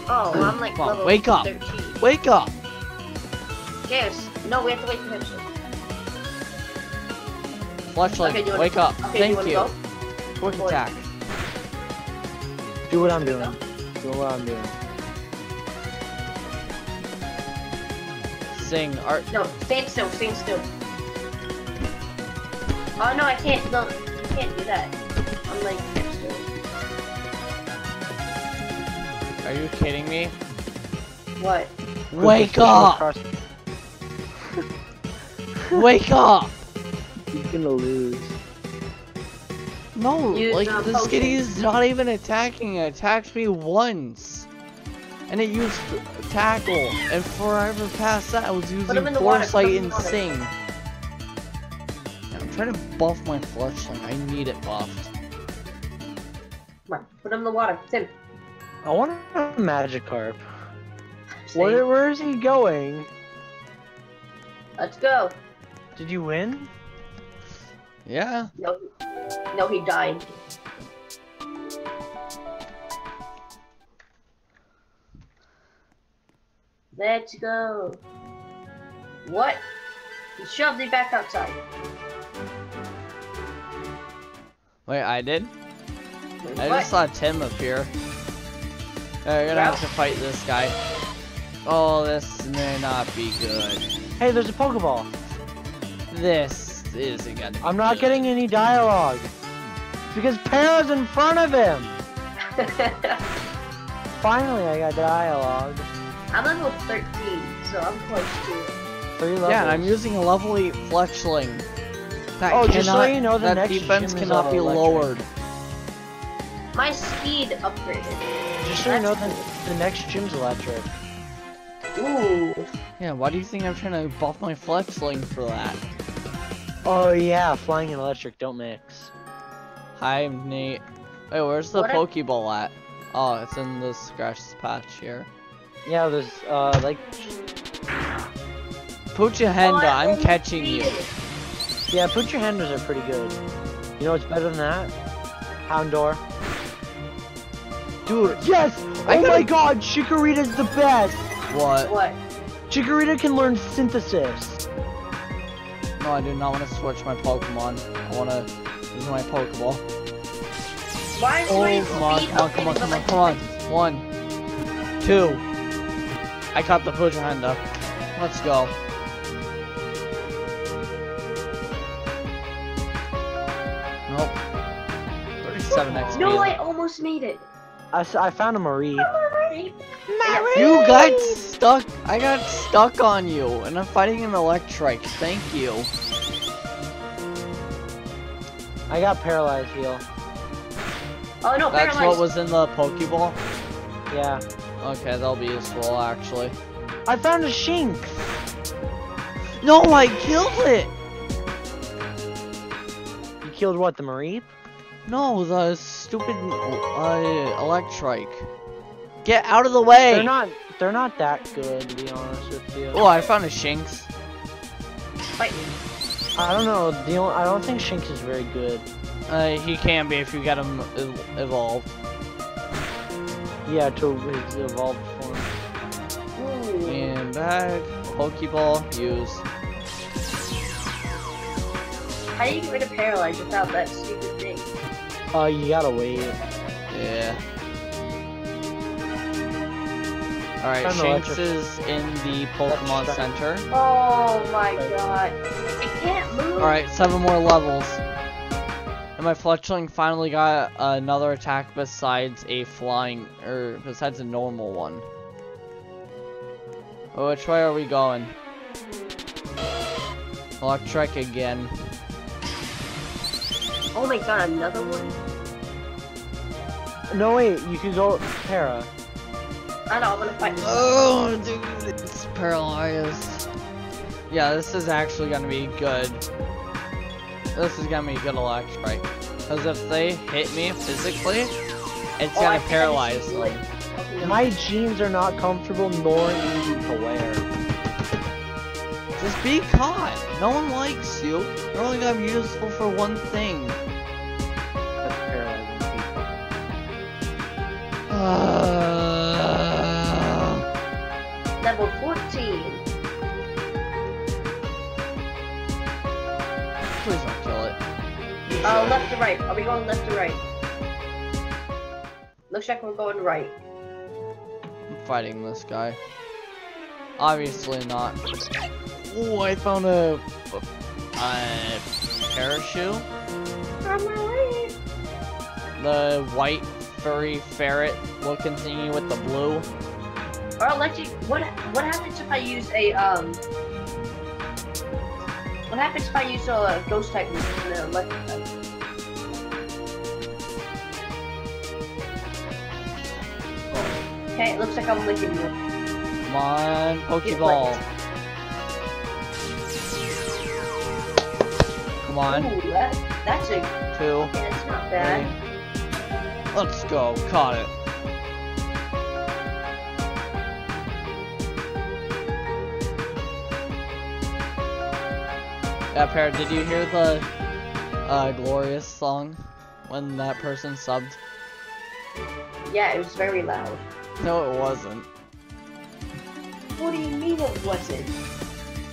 Oh, well, I'm like Come on, level wake up. Wake up! Yes. No, we have to wait for him. to- Fletchling, Okay, do wanna- wake up. Okay, do you Thank you. go? Quick attack. Do what I'm doing. Do what I'm doing. Sing. Art. No, stand still, stand still. Oh no, I can't. No, you can't do that. I'm like next. Are you kidding me? What? Wake up! Wake up! He's gonna lose. No, Use, like the potion. skitty is not even attacking. It attacked me once, and it used tackle, and forever past that, I was him using in the water, put foresight in and sing. Yeah, I'm trying to buff my fletchling. I need it buffed. Come on, put him in the water. Tim. I want a Magikarp. Stay. Where, where is he going? Let's go. Did you win? Yeah. No, no, he died. Let's go. What? He shoved me back outside. Wait, I did. I what? just saw Tim appear. Yeah, you're gonna have to fight this guy. Oh, this may not be good. Hey, there's a Pokeball. This isn't gonna. I'm not getting any dialogue. Because Para's in front of him. Finally, I got dialogue. I'm level 13, so I'm close to it. Three levels. Yeah, and I'm using a lovely 8 fletchling. That Oh, cannot, just so you know, the that next defense gym cannot all be electric. lowered. My speed upgraded. Just so you know, the, the next gym's electric. Ooh. Yeah, why do you think I'm trying to buff my fletchling for that? Oh yeah, flying and electric don't mix. Hi, I'm Nate. Wait, where's the What if- Pokeball at? Oh, it's in the scratch patch here. Yeah, there's uh like Poochyena, Oh, I I'm catching you. yeah, put your handers are pretty good. You know what's better than that? Houndour. Dude, Yes! I oh gotta- my god, Chikorita's the best! what? What? Chikorita can learn synthesis. No, I do not want to switch my Pokemon. I want to use my Pokeball. Why is Oh, my come on, come on, come on, come on, come on. One, two. I caught the Poochyena. Let's go. Nope. 37 XP. No, I almost made it. I, I found a Mareep. You got stuck. I got stuck on you, and I'm fighting an Electrike. Thank you. I got paralyzed heal. Oh no, That's paralyzed. what was in the Pokeball? Yeah. Okay, that'll be useful, actually. I found a Shinx! No, I killed it! You killed what, the Mareep? No, the stupid uh, Electrike. Get out of the way! They're not they're not that good to be honest with you. Oh, I found a Shinx. Fight. I don't know, the only, I don't think Shinx is very good. Uh, he can be if you get him evolved. Yeah, to his evolved form. Ooh. And bag, Pokeball, use. How do you get rid of paralyzed without that stupid thing? Uh you gotta wait. Yeah. Alright, Found Shinx is in the Pokemon Center. Oh my god. It can't move. Alright, seven more levels. And my Fletchling finally got another attack besides a flying, or besides a normal one. Oh, which way are we going? Electric again. Oh my god, another one? No wait, you can go Para. I know, I'm gonna fight. Oh, dude, it's paralyzed. Yeah, this is actually gonna be good. This is gonna be good electric. Because if they hit me physically, it's Oh, gonna think I paralyze just them. it. My jeans are not comfortable nor easy to wear. Just be caught. No one likes you. You're only gonna be useful for one thing. That's paralyzing people. Uh, Level 14. Uh, left to right. Are we going left to right? Looks like we're going right. I'm fighting this guy. Obviously not. Oh, I found a, a Pachirisu. On my way. The white furry ferret looking thingy with the blue. Or electric. What What happens if I use a um? What happens if I use a ghost type move Okay, it looks like I'm licking you. Come on, Pokeball. Come on, Ooh, that, that's a. two, Okay, that's not bad. three. Let's go, caught it. Yeah, Parrot, did you hear the uh, Glorious song when that person subbed? Yeah, it was very loud. No, it wasn't. What do you mean it wasn't?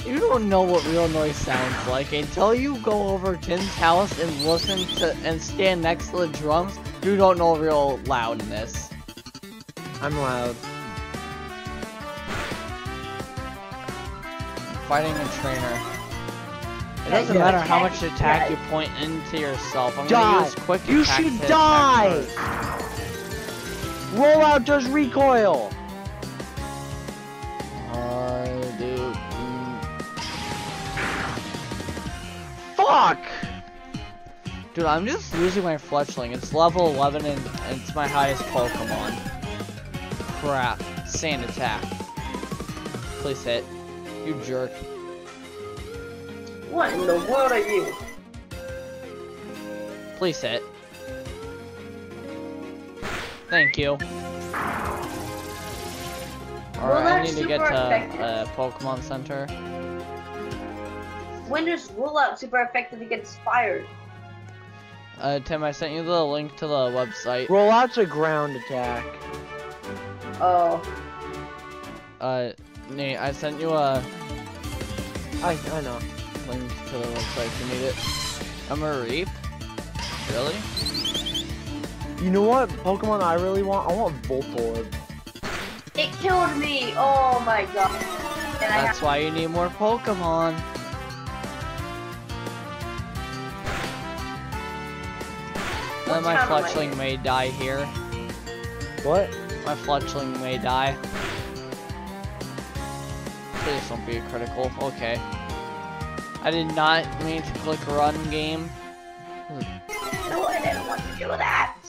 You don't know what real noise sounds like until you go over Tim's house and listen to and stand next to the drums. You don't know real loudness. I'm loud. Fighting a trainer. It doesn't yeah, matter how much attack yeah. you point into yourself. I'm Die. gonna use quick You should to attack die! First. Rollout does recoil! Uh, dude. mm. Fuck! Dude, I'm just losing my Fletchling. It's level 11 and, and it's my highest Pokemon. Crap. Sand attack. Please hit. You jerk. What in the world are you? Please hit. Thank you. Well, Alright, I need to get to effective. uh, Pokemon Center. When is rollout super effective against fire? Uh, Tim, I sent you the link to the website. Rollout's a ground attack. Oh, Uh, Nate, I sent you a I I know. link to the website if you need it. I'm a Reap? Really? You know what Pokemon I really want? I want Voltorb. it killed me! Oh my god. And That's why you need more Pokemon. What my town am I Fletchling may die here. What? My Fletchling may die. Please don't be critical. Okay. I did not mean to click run game. no, I didn't want to do that.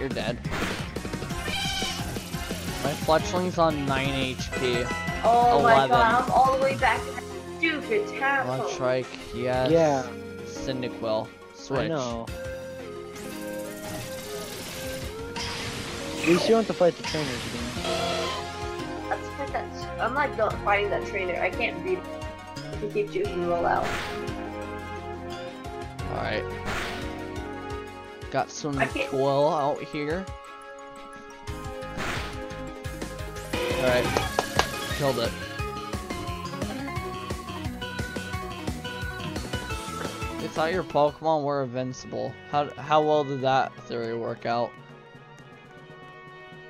You're dead. My Fletchling's on 9 HP. Oh my god, I'm all the way back in that stupid town. Electrike, yes. Yeah. Cyndaquil. Switch. I know. At least you don't have to fight the trainers again. That's, that's, I'm not go- fighting that trainer. I can't beat him. If he keeps using rollout. Alright. Got some quill out here. Alright. Killed it. You thought your Pokemon were invincible. How how well did that theory work out?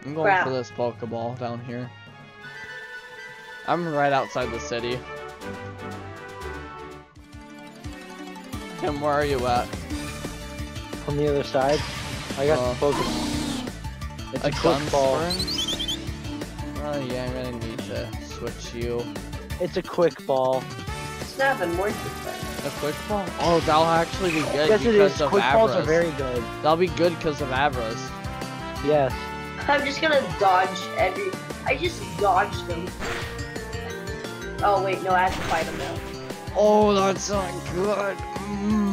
I'm going Crap. for this Pokeball down here. I'm right outside the city. Tim, where are you at? On the other side, I got Uh, the Pokemon. It's a, A quick ball. Dunsparce? Oh yeah, I'm gonna need to switch you. It's a quick ball. It's not even worth it. A quick ball? Oh, that'll actually be good yes, it because is. of Quick balls are very good. That'll be good because of Abras. Yes. I'm just gonna dodge every. I just dodged them. Oh wait, no, I have to fight him now. Oh, that's not good. Mm.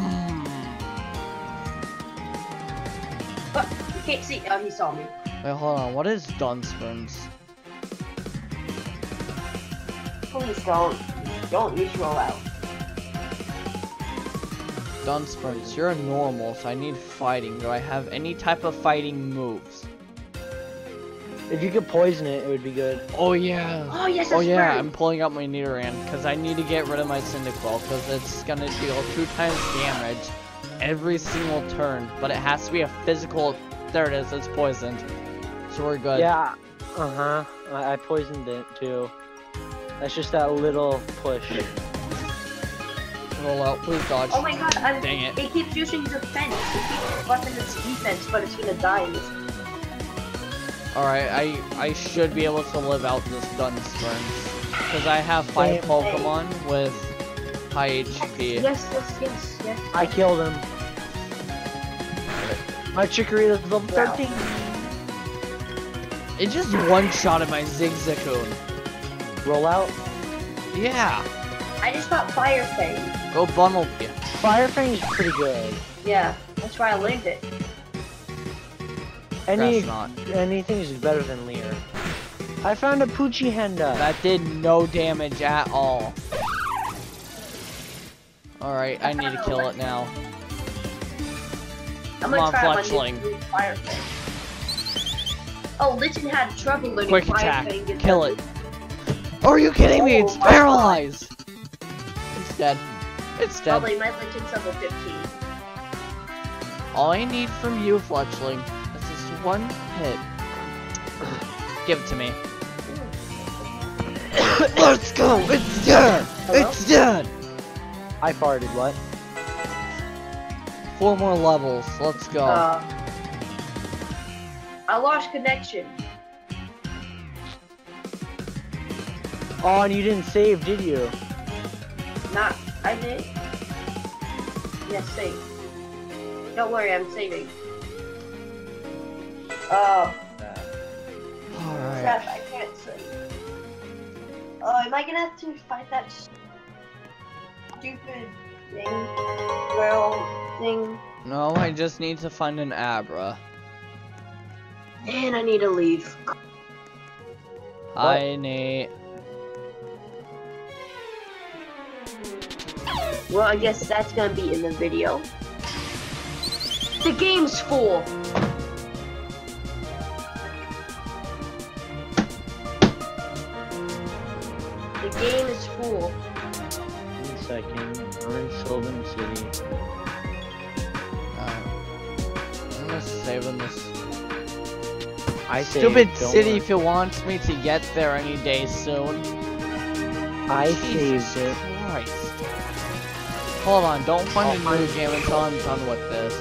But you can't see. Oh, he saw me. Wait, hold on. What is Dunsparce? Please don't. Don't use rollout. Dunsparce, you're a normal, so I need fighting. Do I have any type of fighting moves? If you could poison it, it would be good. Oh yeah. Oh yes, Oh yeah, right. I'm pulling up my Nidoran because I need to get rid of my Cyndaquil because it's gonna deal two times damage every single turn, but it has to be a physical. There it is. It's poisoned, so we're good. Yeah. Uh huh. I, I poisoned it too. That's just that little push. Roll out. Please dodge. Oh my god, I'm, Dang it. it keeps using defense. It keeps buffing its defense, but it's gonna die. All right, I I should be able to live out this Dunsparce because I have five Pokemon with high HP. Yes, yes, yes, yes. I killed him. My Chikorita's level 13. It just one shot at my Zigzagoon. Roll out. Yeah. I just got Fire Fang. Go Bunnelby. Fire is pretty good. Yeah, that's why I learned it. Any That's not. anything's better than Leer. I found a Poochyena. That did no damage at all. Alright, I need to kill it now. I'm Come gonna on, try my Fletchling. new Fire Fang. Oh, Litten had trouble learning Quick Fire attack. Fang. and Kill then- it. Are you kidding me? Oh It's God. paralyzed. It's dead. It's dead. Probably my Litten's level 15. All I need from you, Fletchling, is this one hit. Give it to me. Let's go! It's dead! Hello? It's dead! I farted. What? Four more levels. Let's go. Uh, I lost connection. Oh, and you didn't save, did you? Not, I did. Yes, save. Don't worry, I'm saving. Oh, Alright. crap, I can't save. Oh, am I gonna have to fight that stupid thing? Girl thing? No, I just need to find an Abra. And I need to leave. Hi, Nate. Well, I guess that's gonna be in the video. The game's full. The game is full. One second. We're in Silvent City. Saving this I say stupid city worry. if it wants me to get there any day soon. I Jesus saved it. Christ. Hold on, don't find I'll a new it. game until I'm done with this.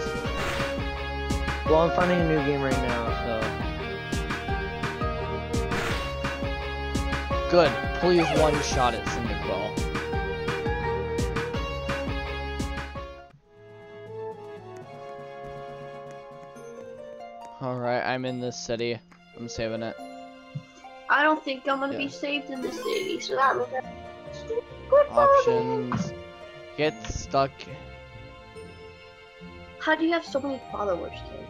Well, I'm finding a new game right now, so. Good. Please one shot I'm in this city. I'm saving it. I don't think I'm gonna Yeah. be saved in the city, so that means that's good for me. Options. Get stuck. How do you have so many followers, Tim?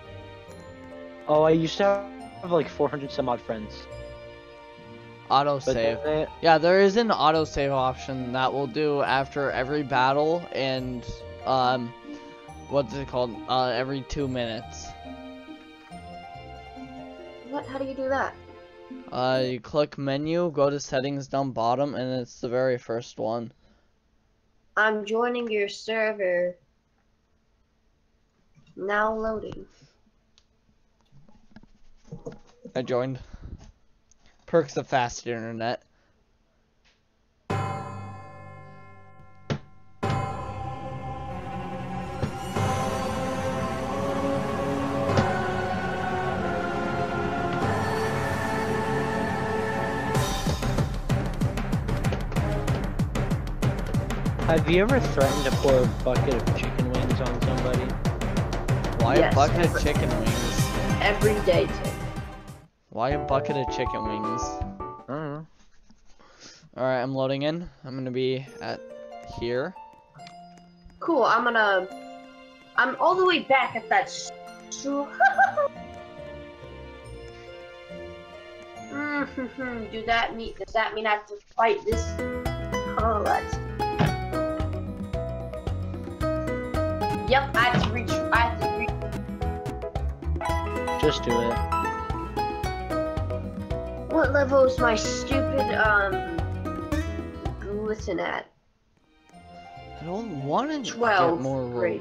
Oh, I used to have like 400 some odd friends. Auto save. they- Yeah, there is an autosave option that will do after every battle and um what's it called? Uh every two minutes. What? How do you do that? Uh you click menu, go to settings down bottom and it's the very first one. I'm joining your server. Now loading. I joined. Perks of fast internet. Have you ever threatened to pour a bucket of chicken wings on somebody? Why Yes, a bucket ever- of chicken wings? Every day, Tim. Why a bucket of chicken wings? I don't know. Alright, I'm loading in. I'm gonna be at here. Cool. I'm gonna. I'm all the way back at that. s- So. Do that mean? Does that mean I have to fight this? Oh, let's. Yep, I have to reach. I have to reach. Just do it. What level is my stupid um glisten at? I don't want to get 12, more great.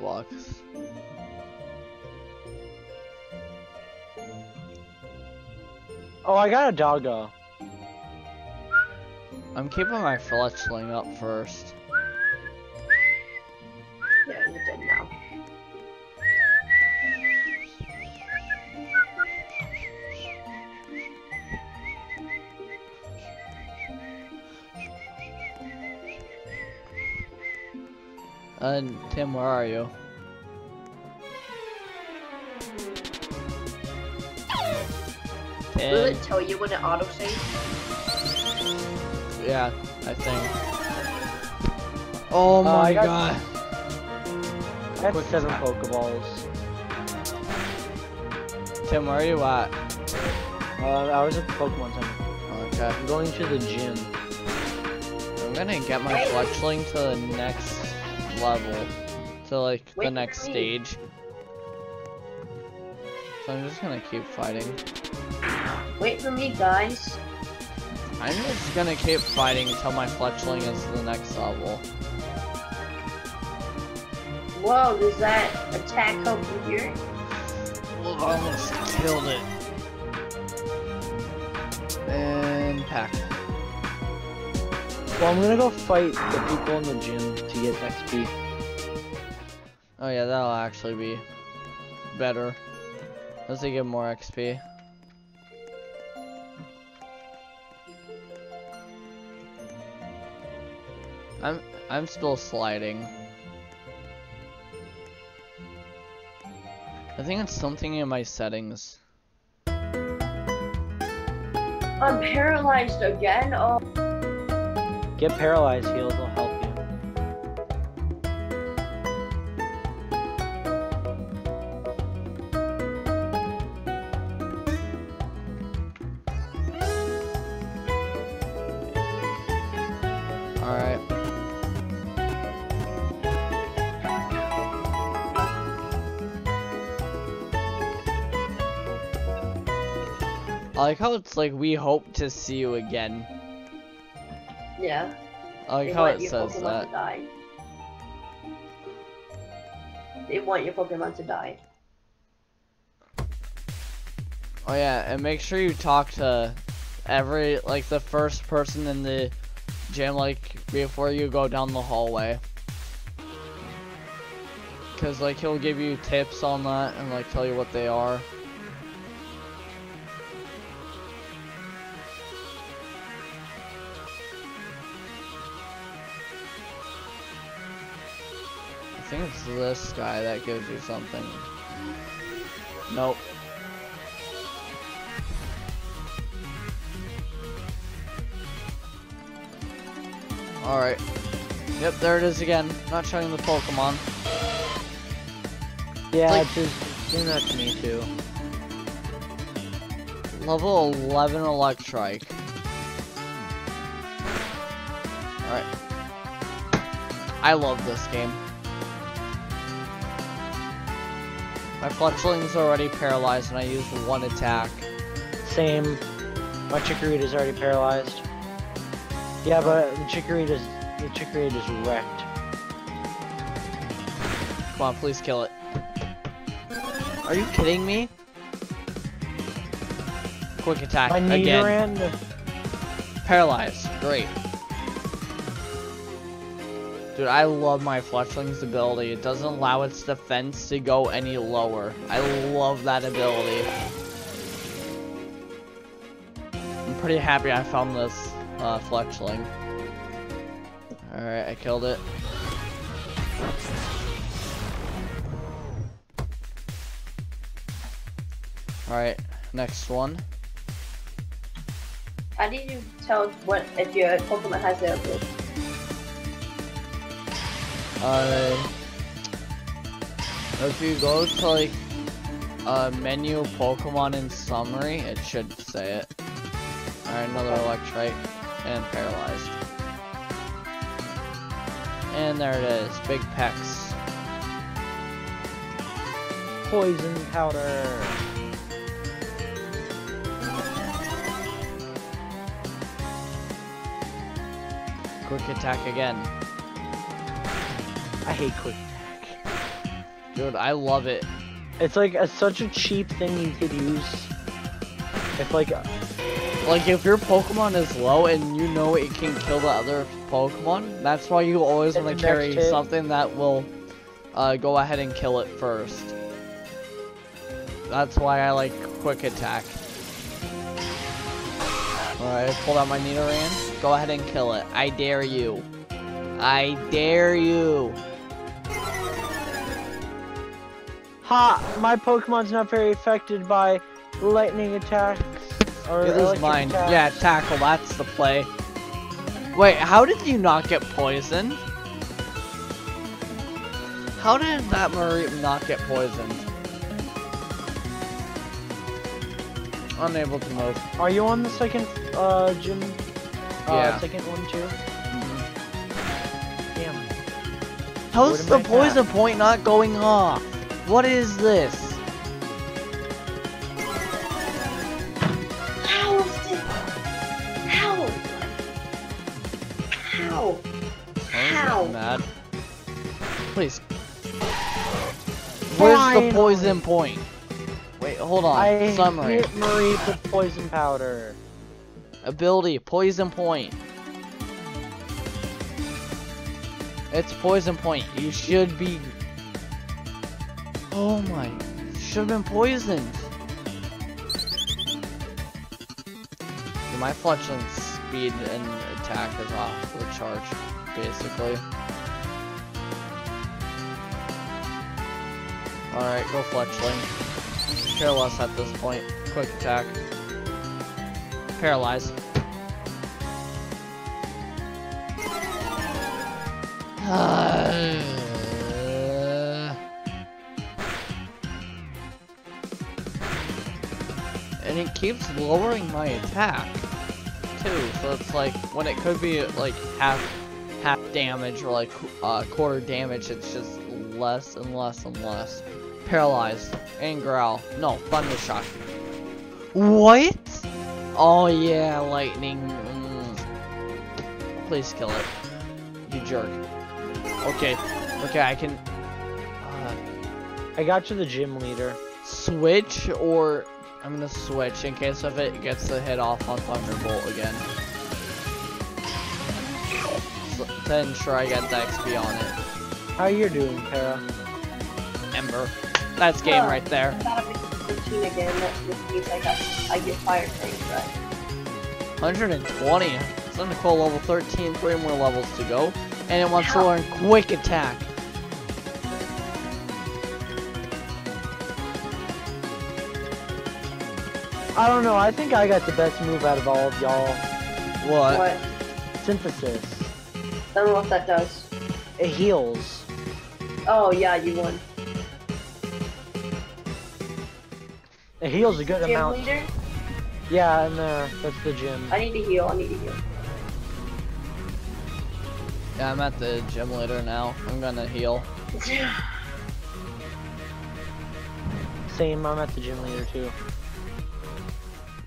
Oh, I got a doggo. I'm keeping my fletchling up first. Yeah, you're dead now. Uh, Tim, where are you? Will Tim. it tell you when it autosaves? Yeah, I think. Oh my I got- god. I have Quick seven attack. Pokeballs. Tim, where are you at? Uh, I was at the Pokemon Center. Okay. I'm going to the gym. I'm gonna get my fletchling to the next level. To like Wait the next stage. So I'm just gonna keep fighting. Wait for me, guys. I'm just gonna keep fighting until my fletchling is the next level. Whoa, does that attack help you here? Well, almost killed it. And pack. Well, I'm gonna go fight the people in the gym to get XP. Oh yeah, that'll actually be better. Does it get more XP? I'm I'm still sliding. I think it's something in my settings. I'm paralyzed again. Oh, Get paralyzed healed, will help like how it's like we hope to see you again. Yeah. I like they how it your says Pokemon that. to die. They want your Pokemon to die. Oh yeah, and make sure you talk to every like the first person in the gym like before you go down the hallway. Cause like he'll give you tips on that and like tell you what they are. I think it's this guy that gives you something. Nope. Alright. Yep, there it is again. Not showing the Pokemon. Yeah, Like- just doing that to me too. Level 11 Electrike. Alright. I love this game. My Fletchling's already paralyzed and I used one attack. Same. My Chikorita's already paralyzed. Yeah, but the Chikorita's the Chikorita's wrecked. Come on, please kill it. Are you kidding me? Quick attack My again. Paralyzed. Great. Dude, I love my Fletchling's ability. It doesn't allow its defense to go any lower. I love that ability. I'm pretty happy I found this uh, Fletchling. Alright, I killed it. Alright, next one. I need you to tell what if your Pokemon has their ability? Uh, if you go to like uh, menu Pokemon in summary, it should say it. Alright, another Electrike and paralyzed. And there it is, big pecs. poison powder. Quick attack again. I hate quick attack. Dude, I love it. It's like a, such a cheap thing you could use. If like Like, if your Pokemon is low and you know it can kill the other Pokemon, that's why you always want to carry hit- something that will uh, go ahead and kill it first. That's why I like Quick Attack. Alright, pulled out my Nidoran. Go ahead and kill it. I dare you. I dare you. Ha! My Pokemon's not very affected by lightning attacks. Or It is mine. attacks. Yeah, tackle, that's the play. Wait, how did you not get poisoned? How did that Mareep not get poisoned? Unable to move. Are you on the second uh gym? Uh, Yeah. Second one too. Damn. How's the poison point not going off? What is this? How is this? How? How? How? I'm mad. Please. Where's the poison point? Wait, hold on. I Summary. hit Mareep with poison powder. Ability, poison point. It's poison point. You should be. Oh my. Should have been poisoned. My Fletchling speed and attack is off the charge, basically. Alright, go Fletchling. Care less at this point. Quick attack. Paralyze. and it keeps lowering my attack too. So it's like when it could be like half half damage or like uh, quarter damage, it's just less and less and less. Paralyzed and growl. No, thunder shock. What? Oh yeah, lightning. Mm. Please kill it. You jerk. Okay. Okay, I can uh, I got you the gym leader. switch or I'm gonna switch in case if it gets the hit off on Thunderbolt again. So, to ensure I get the XP on it. How you doing, Para? Ember. That's game Oh. right there. I gotta make it 13 again, I got I get fire things, right? 120. Cynical level 13, three more levels to go. And it wants to learn quick attack. I don't know. I think I got the best move out of all of y'all. What? What? Synthesis. I don't know what that does. It heals. Oh yeah, you won. It heals a good Gym amount. leader? Yeah, in there. Uh, that's the gym. I need to heal, I need to heal. Yeah, I'm at the gym leader now. I'm gonna heal. Same. I'm at the gym leader too.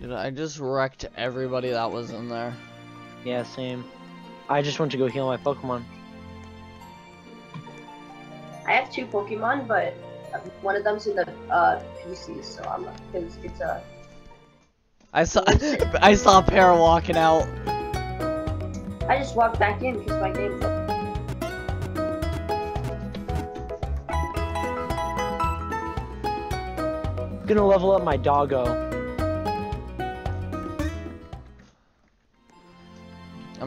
Dude, I just wrecked everybody that was in there. Yeah, same. I just want to go heal my Pokemon. I have two Pokemon, but uh, one of them's in the uh, PC, so I'm because it's a. I saw I saw Para walking out. I just walked back in because my game's up. Gonna level up my doggo.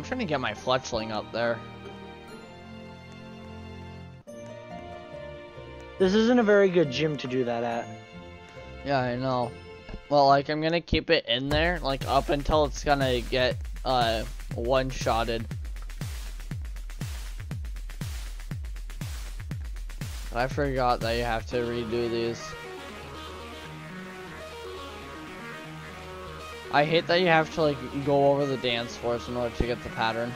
I'm trying to get my Fletchling up there. This isn't a very good gym to do that at. Yeah, I know. Well, like I'm gonna keep it in there, like up until it's gonna get uh one-shotted. I forgot that you have to redo these. I hate that you have to like go over the dance floors in order to get the pattern.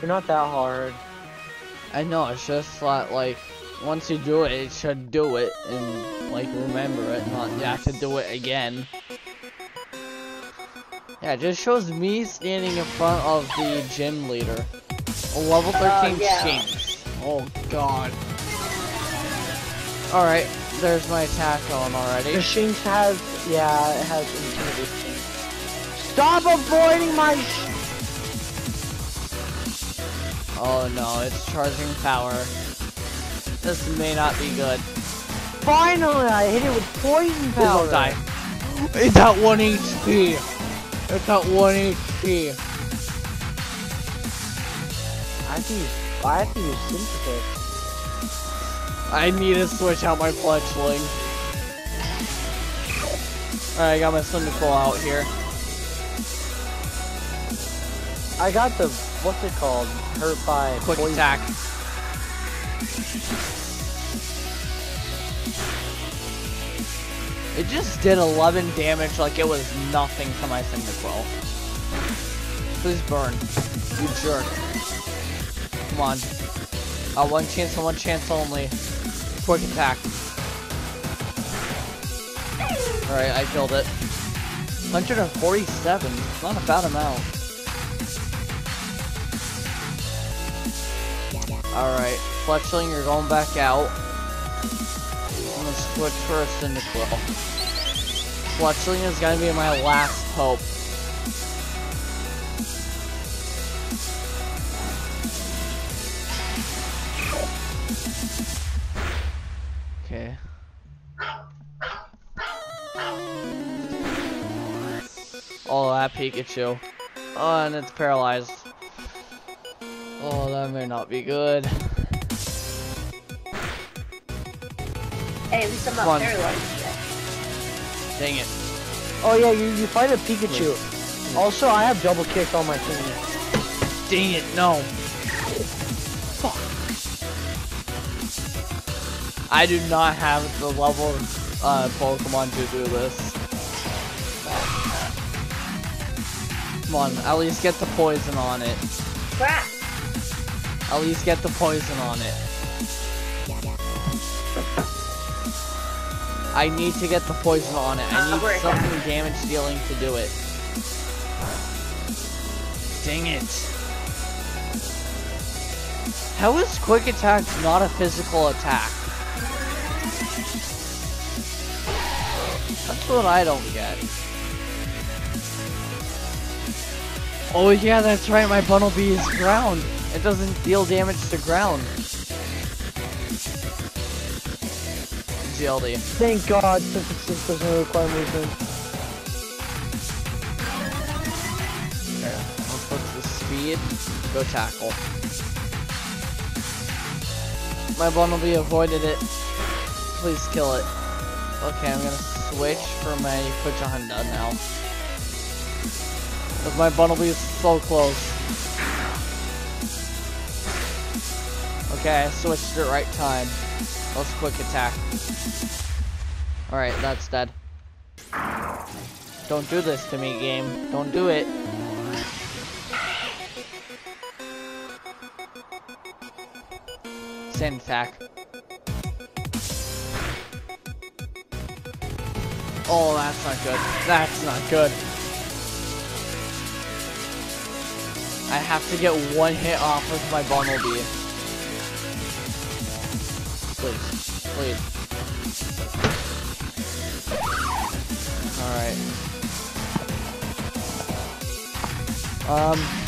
They're not that hard. I know, it's just that like once you do it, it should do it and like remember it, not you have to do it again. Yeah, it just shows me standing in front of the gym leader. A level 13 Uh, yeah. Shinx. Oh god. Alright, there's my attack on The already. Shinx has, yeah, it has intimidation. Stop avoiding my sh- Oh no, it's charging power. This may not be good. Finally, I hit it with poison power. don't die. It's at 1 HP. It's at 1 HP. I have to use, I have to use synthesis. I need to switch out my fletchling. Alright, I got my Cyndaquil out here. I got the, what's it called? Hurt by Quick poison. attack. It just did 11 damage like it was nothing to my Cyndaquil. Please burn. You jerk. Come on. Uh, one chance and one chance only. Quick attack. Alright, I killed it. 147. Not a bad amount. Alright, Fletchling, you're going back out. I'm gonna switch for a Cyndaquil. Fletchling is gonna be my last hope. Pikachu. Oh, and it's paralyzed. Oh, that may not be good. Hey, at least I'm not on. paralyzed yet. Dang it. Oh yeah, you, you fight a Pikachu. Also, I have double kick on my thingy. Dang it, no. Fuck. I do not have the level uh, Pokemon to do this. Come on, at least get the poison on it. Crap! At least get the poison on it. I need to get the poison on it. I Uh, need at something damage dealing to do it. Dang it. How is quick attack not a physical attack? That's what I don't get. Oh yeah, that's right, my Bunnelby is ground. It doesn't deal damage to ground. GLD. Thank God, since it just doesn't require movement. There. I'll put the speed. Go tackle. My Bunnelby avoided it. Please kill it. Okay, I'm gonna switch for my Kuchahanda now. Because my Bunnelby is so close. Okay, I switched it right time. Let's quick attack. Alright, that's dead. Don't do this to me, game. Don't do it. Sand attack. Oh, that's not good. That's not good. I have to get one hit off with my Bunnelby. Please. Please. Alright. Um,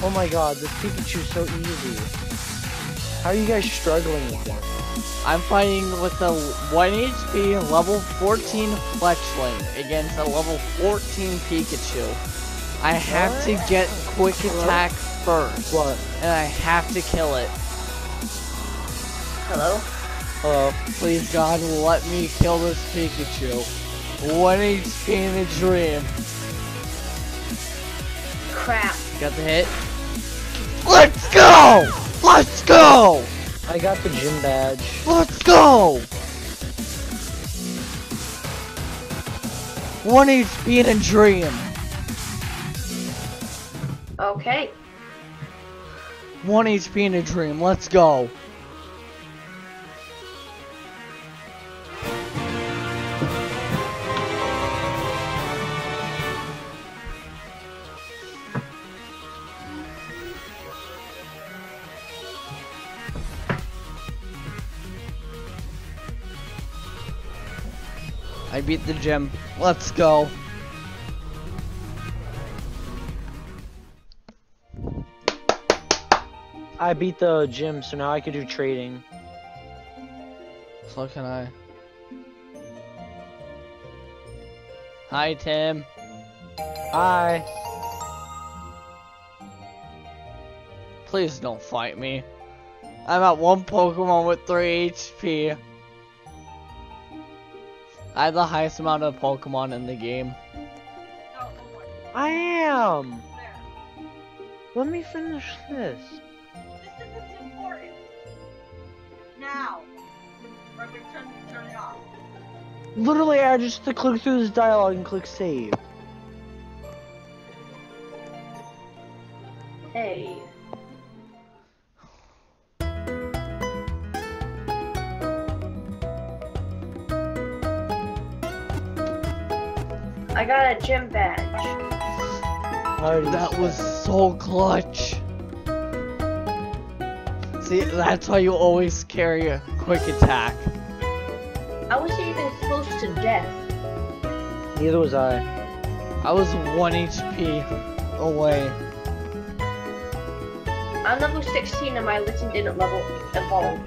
Oh my God, this Pikachu's so easy. How are you guys struggling with that? I'm fighting with a 1 HP level 14 Fletchling against a level 14 Pikachu. I have to get quick attack first. What? And I have to kill it. Hello? Hello. Please God, let me kill this Pikachu. 1 HP in a dream. Crap. Got the hit. Let's go! Let's go! I got the gym badge. Let's go! 1 HP in a dream. Okay. 1 HP in a dream. Let's go. Beat the gym. Let's go. I beat the gym, so now I can do trading. So can I. Hi, Tim. Hi. Please don't fight me. I'm at one Pokemon with 3 HP. I have the highest amount of Pokemon in the game. I am. Let me finish this. This isn't important. Now. Or I'm gonna turn, turn it off. Literally, I just have to click through this dialogue and click save. Hey. I got a gym badge. I That was so clutch. See, that's why you always carry a quick attack. I wasn't even close to death. Neither was I. I was 1 HP away. I'm level 16 and my Litten didn't level evolve.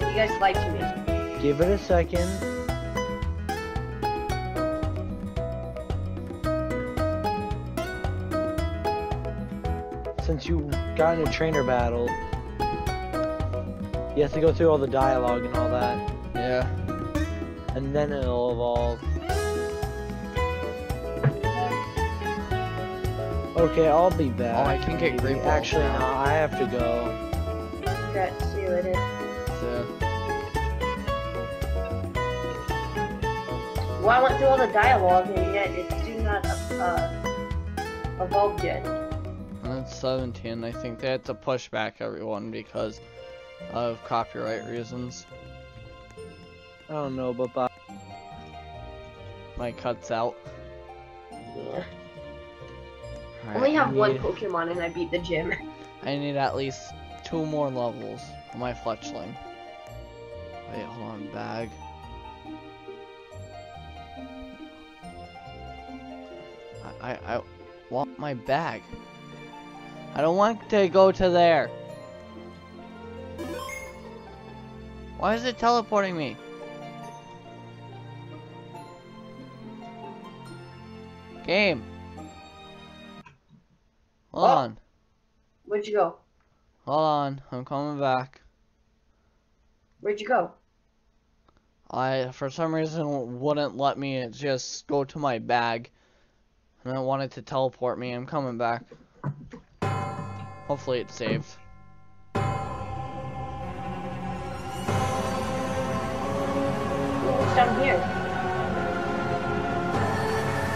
You guys lied to me. Give it a second. Since you got in a trainer battle, you have to go through all the dialogue and all that, Yeah. and then it'll evolve. Okay, I'll be back. Oh, I can get maybe. Great Balls Actually, now. no, I have to go. Got to see you later. So, Well, I went through all the dialogue and yet it's still not uh, evolved yet. And 17. I think they had to push back everyone because of copyright reasons. I don't know, but. My cuts out. Yeah. Alright, Only have one Pokemon and I beat the gym. I need at least two more levels for my fletchling. Wait, hold on, bag. I, I, I want my bag. I don't want to go to there. Why is it teleporting me? Game. Hold Oh. on. Where'd you go? Hold on. I'm coming back. Where'd you go? I, for some reason, wouldn't let me just go to my bag. And I wanted to teleport me. I'm coming back. Hopefully it's saved. What's down here?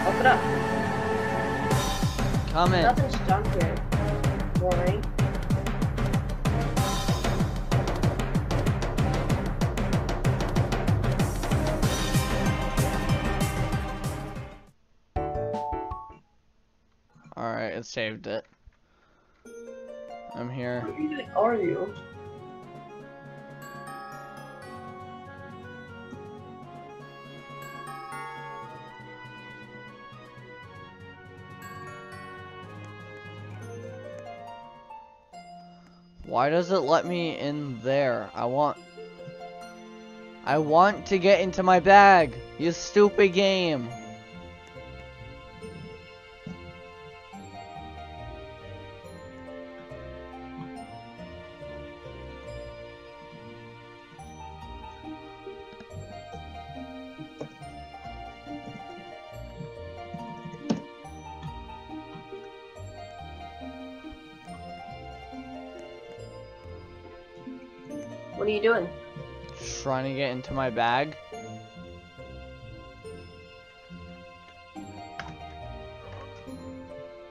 Open up. Coming. Nothing's down here. Boring. Alright, it saved it. I'm here. Where even are you? Why does it let me in there? I want... I want to get into my bag! You stupid game! Trying to get into my bag.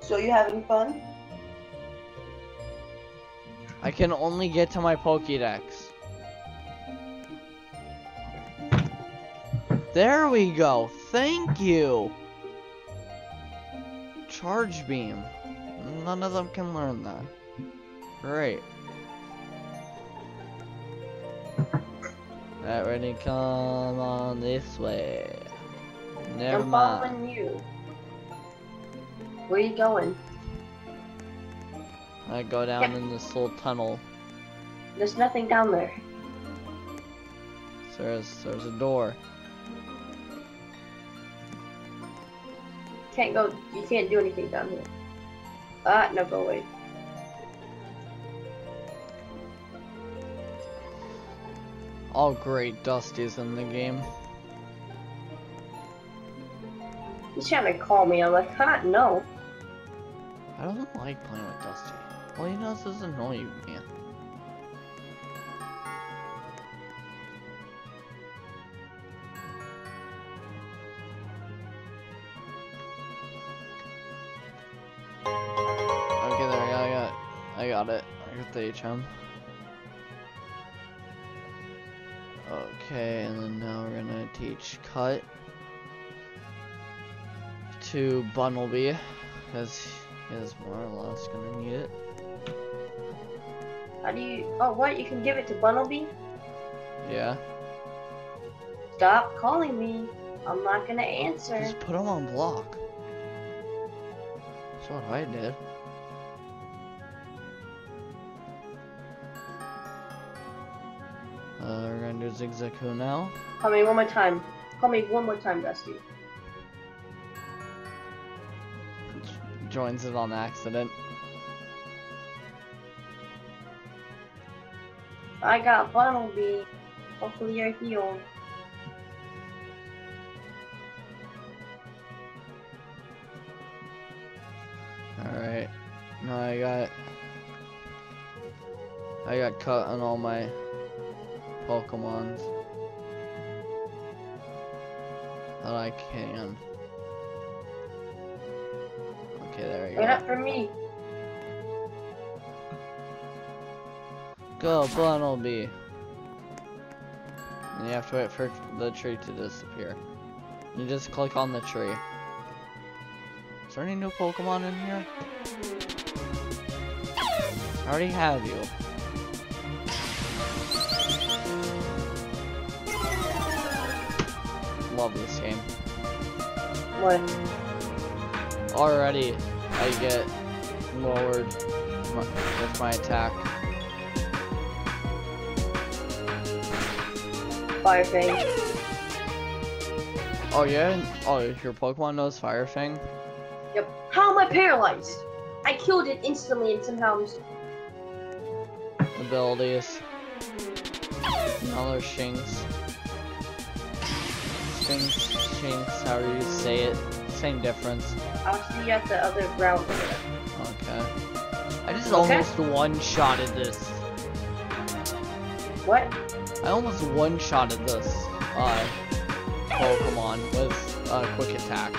So you having fun? I can only get to my Pokédex. There we go. Thank you. Charge beam. None of them can learn that. Great. Already come on this way. Never I'm mind. following you. Where are you going? I go down Yep. in this little tunnel. There's nothing down there. There's there's a door. Can't go. You can't do anything down here. Ah, no, go away. All great Dusty's in the game. He's trying to call me. I'm like, huh? No. I don't like playing with Dusty. All he does is annoy me. Okay, there, I got, I got it. I got the HM. Okay, and then now we're gonna teach cut to Bunnelby, because he is more or less gonna need it. How do you? Oh, what? You can give it to Bunnelby? Yeah, Stop calling me. I'm not gonna answer. just put him on block. That's what I did. Do Zigzagoon now. Call me one more time. Call me one more time, Dusty. Joins it on accident. I got Bunnelby. Hopefully you're healed. Alright. Now I got I got cut on all my Pokemons. That I can. Okay, there we go. Not for me. Go, Bunnelby. And you have to wait for the tree to disappear. You just click on the tree. Is there any new Pokemon in here? I already have you. Love this game. What? Already, I get lowered with my attack. Fire Fang. Oh yeah? Oh, your Pokemon knows Fire Fang? Yep. How am I paralyzed? I killed it instantly and somehow I'm abilities. Another Shinx. Shinx, Shinx, however you say it. Same difference. I'll see you at the other route. Okay. I just Okay. almost one-shotted this. What? I almost one-shotted this uh, Pokemon with a quick attack.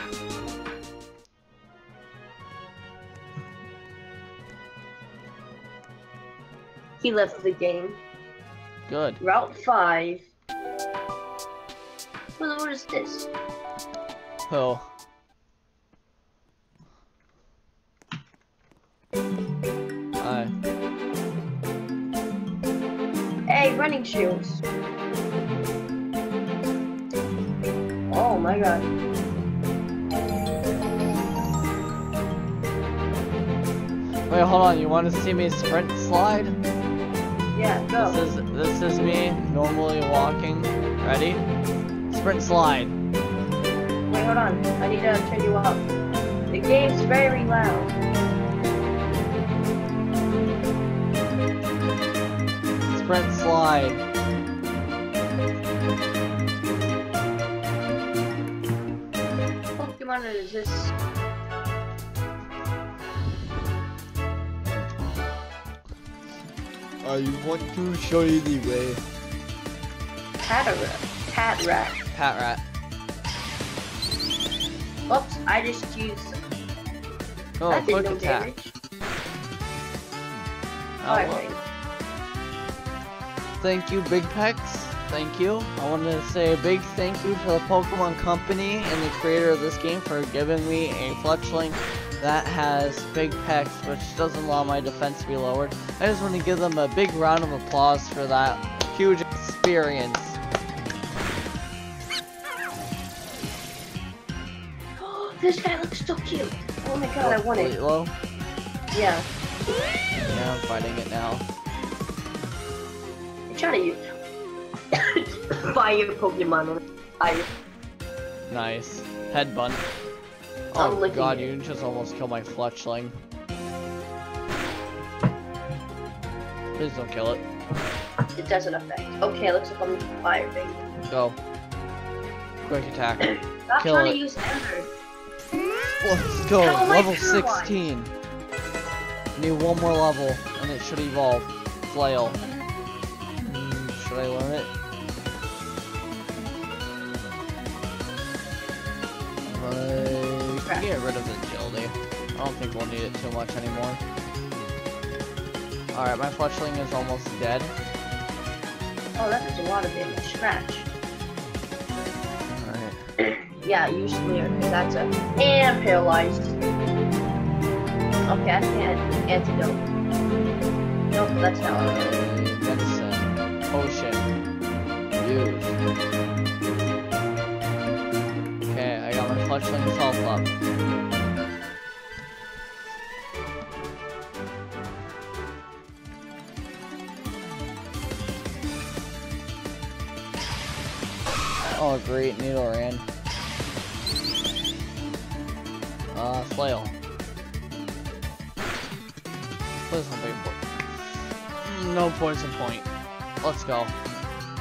He left the game. Good. Route 5. What what is this? Oh. Hi. Hey, running shoes. Oh my god. Wait, hold on. You want to see me sprint slide? Yeah, go. This is this is me normally walking. Ready? Sprint slide. Wait, hold on. I need to turn you up. The game's very loud. Sprint slide. Pokemon is this? I want to show you the way. Patrat. Patrat. Pat rat. Oops, I just used. Oh, that did no attack. damage. Hmm. Oh, Alright. Oh, well. Thank you, Big Pecks. Thank you. I want to say a big thank you to the Pokemon Company and the creator of this game for giving me a Fletchling that has big pecks, which doesn't allow my defense to be lowered. I just want to give them a big round of applause for that huge experience. This guy looks so cute. Oh my god, I want it. Lilo? Yeah. Yeah, I'm fighting it now. I'm trying to use fire Pokemon fire. Nice. Headbutt. I'm Oh licking god, you just almost killed my Fletchling. Please don't kill it. It doesn't affect. Okay, looks like I'm fire thing. Go. Quick attack. Stop Kill trying it. to use Ember. Let's go. How level paralyzed? 16. Need one more level, and it should evolve. Flail. Mm, should I learn it? Crap. get rid of agility. I don't think we'll need it too much anymore. Alright, my Fletchling is almost dead. Oh, that does a lot of damage. Scratch. Alright. Yeah, because that's a. And paralyzed. Okay, I can't. Antidote. Nope, that's not what it is. Medicine. Potion. Use. Okay, I got my Fletchling's health up. Oh great, Nidoran. Uh, Flail. Please don't be po- No poison point. Let's go.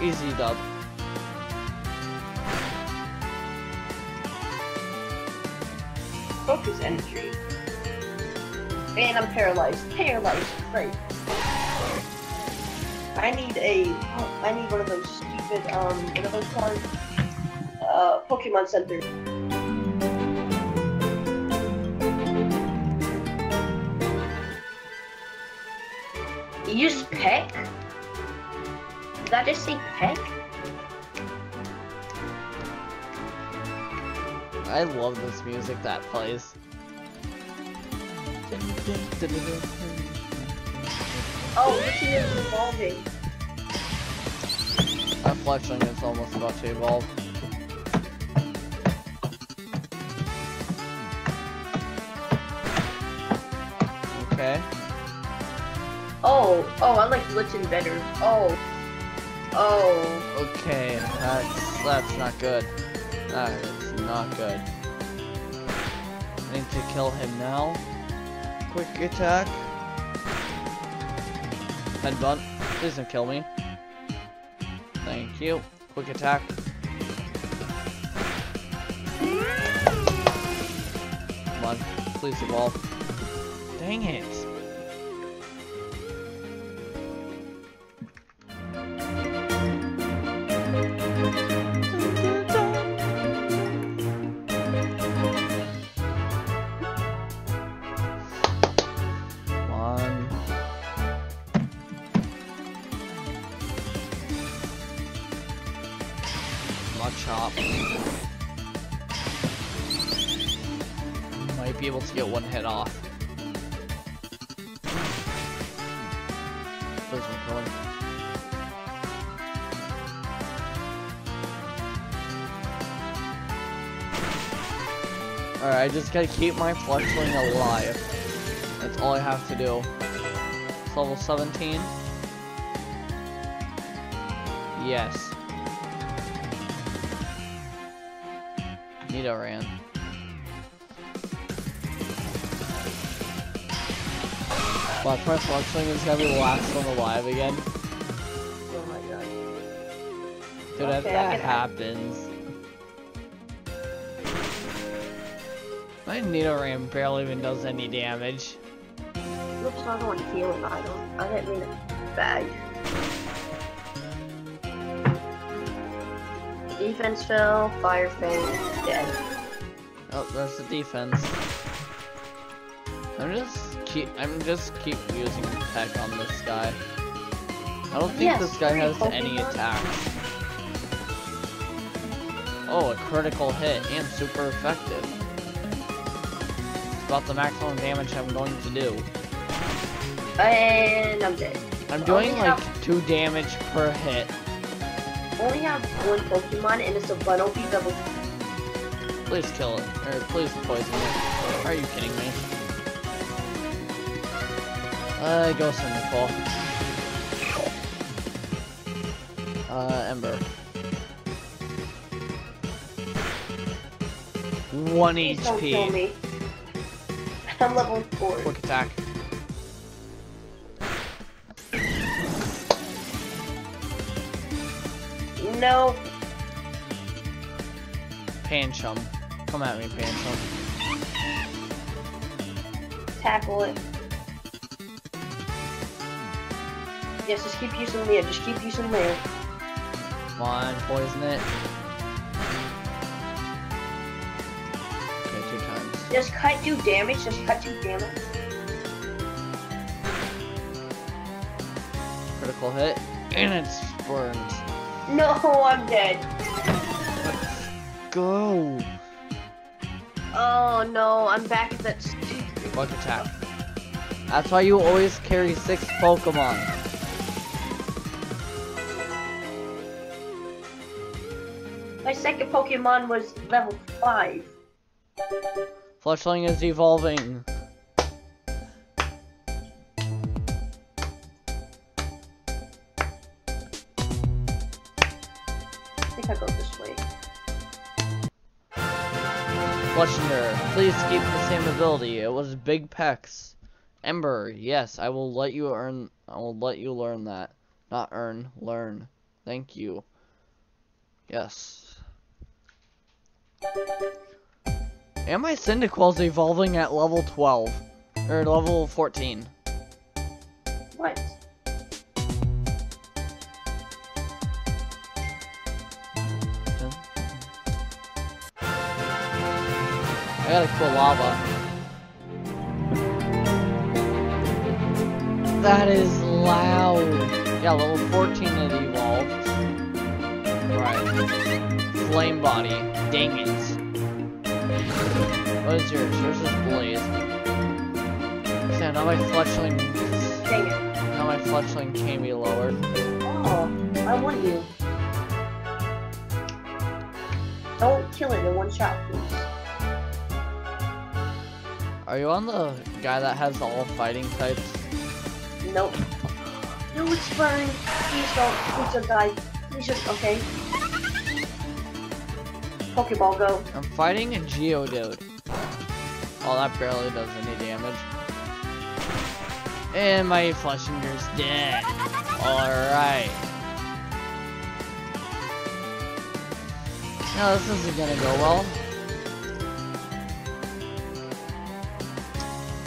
Easy dub. Focus energy. And I'm paralyzed. Paralyzed. Great. I need a. I need one of those stupid, um, what those called? Uh, Pokemon Center. You use Peck? just say peck? I love this music that plays. Oh, Litten is evolving. Our fletchling is almost about to evolve. Oh, oh, I like Blitzen better. Oh. Oh. Okay, that's that's not good. That is not good. I need to kill him now. Quick attack. Headbutt. Please don't kill me. Thank you. Quick attack. Come on. Please evolve. Dang it. Gotta keep my fletchling alive. That's all I have to do. It's level 17. Yes. Nidoran. Watch my fletchling is gonna be the last one alive again. Oh my god. Dude, if Okay, I that happens. My Nidoran barely even does any damage. Looks like I want healing item. I didn't mean a bag. Defense fell, fire fang, dead. Oh, there's the defense. I'm just keep I'm just keep using peck on this guy. I don't think Yes, this guy has any attacks. Oh, a critical hit and super effective. About the maximum damage I'm going to do. And I'm dead. I'm doing Only like have- two damage per hit. Only have one Pokemon and it's a Bunnelby Double. Please kill it. Or please poison it. Are you kidding me? Uh, go Cyndaquil. Uh, Ember. One Please don't kill HP. I'm level 4. Quick attack. No. Pancham. Come at me, Pancham. Tackle it. Yes, just keep using Leer. Just keep using Leer. Come on, poison it. Just cut do damage. Just cut do damage. Critical hit. And it's burned. No, I'm dead. Go! Oh no, I'm back at that stupid. Bug attack. That's why you always carry six Pokemon. My second Pokemon was level 5. Fletchling is evolving. I think I go this way. Fletchinder, please keep the same ability. It was Big Pecks. Ember, yes, I will let you earn. I will let you learn that. Not earn, learn. Thank you. Yes. And my Cyndaquil's evolving at level 12. Or level 14. What? I got a lava. That is loud. Yeah, level 14 it evolved. Alright. Flame body. Dang it. Oh, what is yours? Yours is blaze. Yeah, now my fletchling Dang it. now my fletchling can be lowered. Oh, I want you. Don't kill it in one shot, please. Are you on the guy that has all fighting types? Nope. No, it's fine. Please don't. Please don't die. Please just, okay. Pokeball, go. I'm fighting a Geodude. Oh, that barely does any damage. And my Fletchinder's dead. Alright. No, this isn't gonna go well.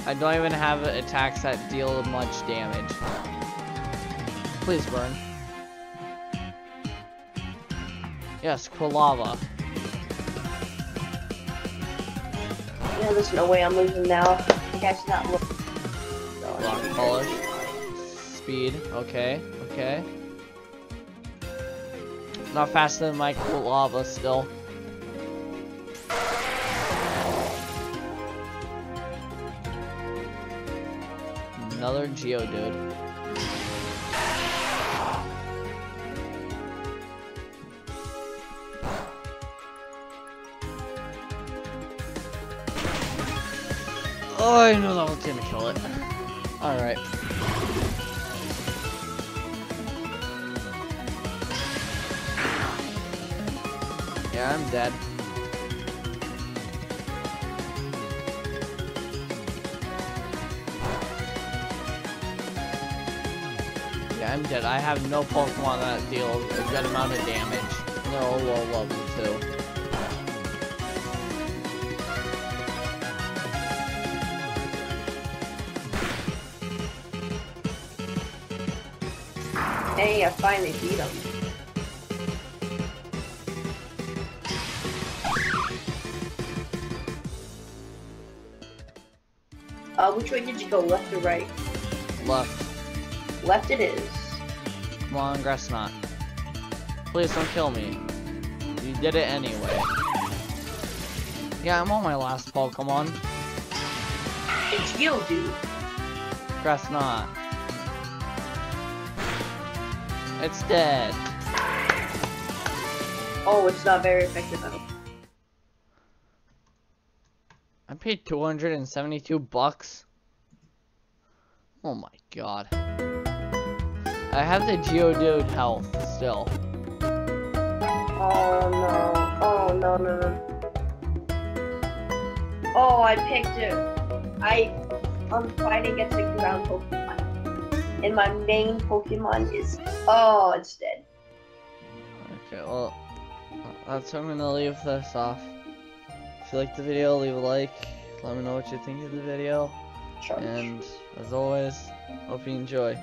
I don't even have attacks that deal much damage. Please burn. Yes, Quilava. Yeah, there's no way I'm losing now. The guy's not looking. Rock polish. Speed. Okay. Okay. Not faster than my Quilava still. Another Geodude. Oh, I know that was gonna kill it. Alright. Yeah, I'm dead. Yeah, I'm dead. I have no Pokemon that deal a good amount of damage. They're all low level too. Hey, I finally beat him. Uh, which way did you go, left or right? Left. Left it is. Come on, Grass Knot. Please don't kill me. You did it anyway. Yeah, I'm on my last Pokemon. It's you, dude. Grass Knot. It's dead. Oh, it's not very effective at all. I paid 272 bucks. Oh my god. I have the Geodude health still. Oh no. Oh no no no. Oh, I picked it. I I'm fighting against a ground Pokemon. And my main Pokemon is oh it's dead. Okay, well, that's where I'm gonna leave this off. If you liked the video, leave a like. Let me know what you think of the video. Charge. And as always, hope you enjoy.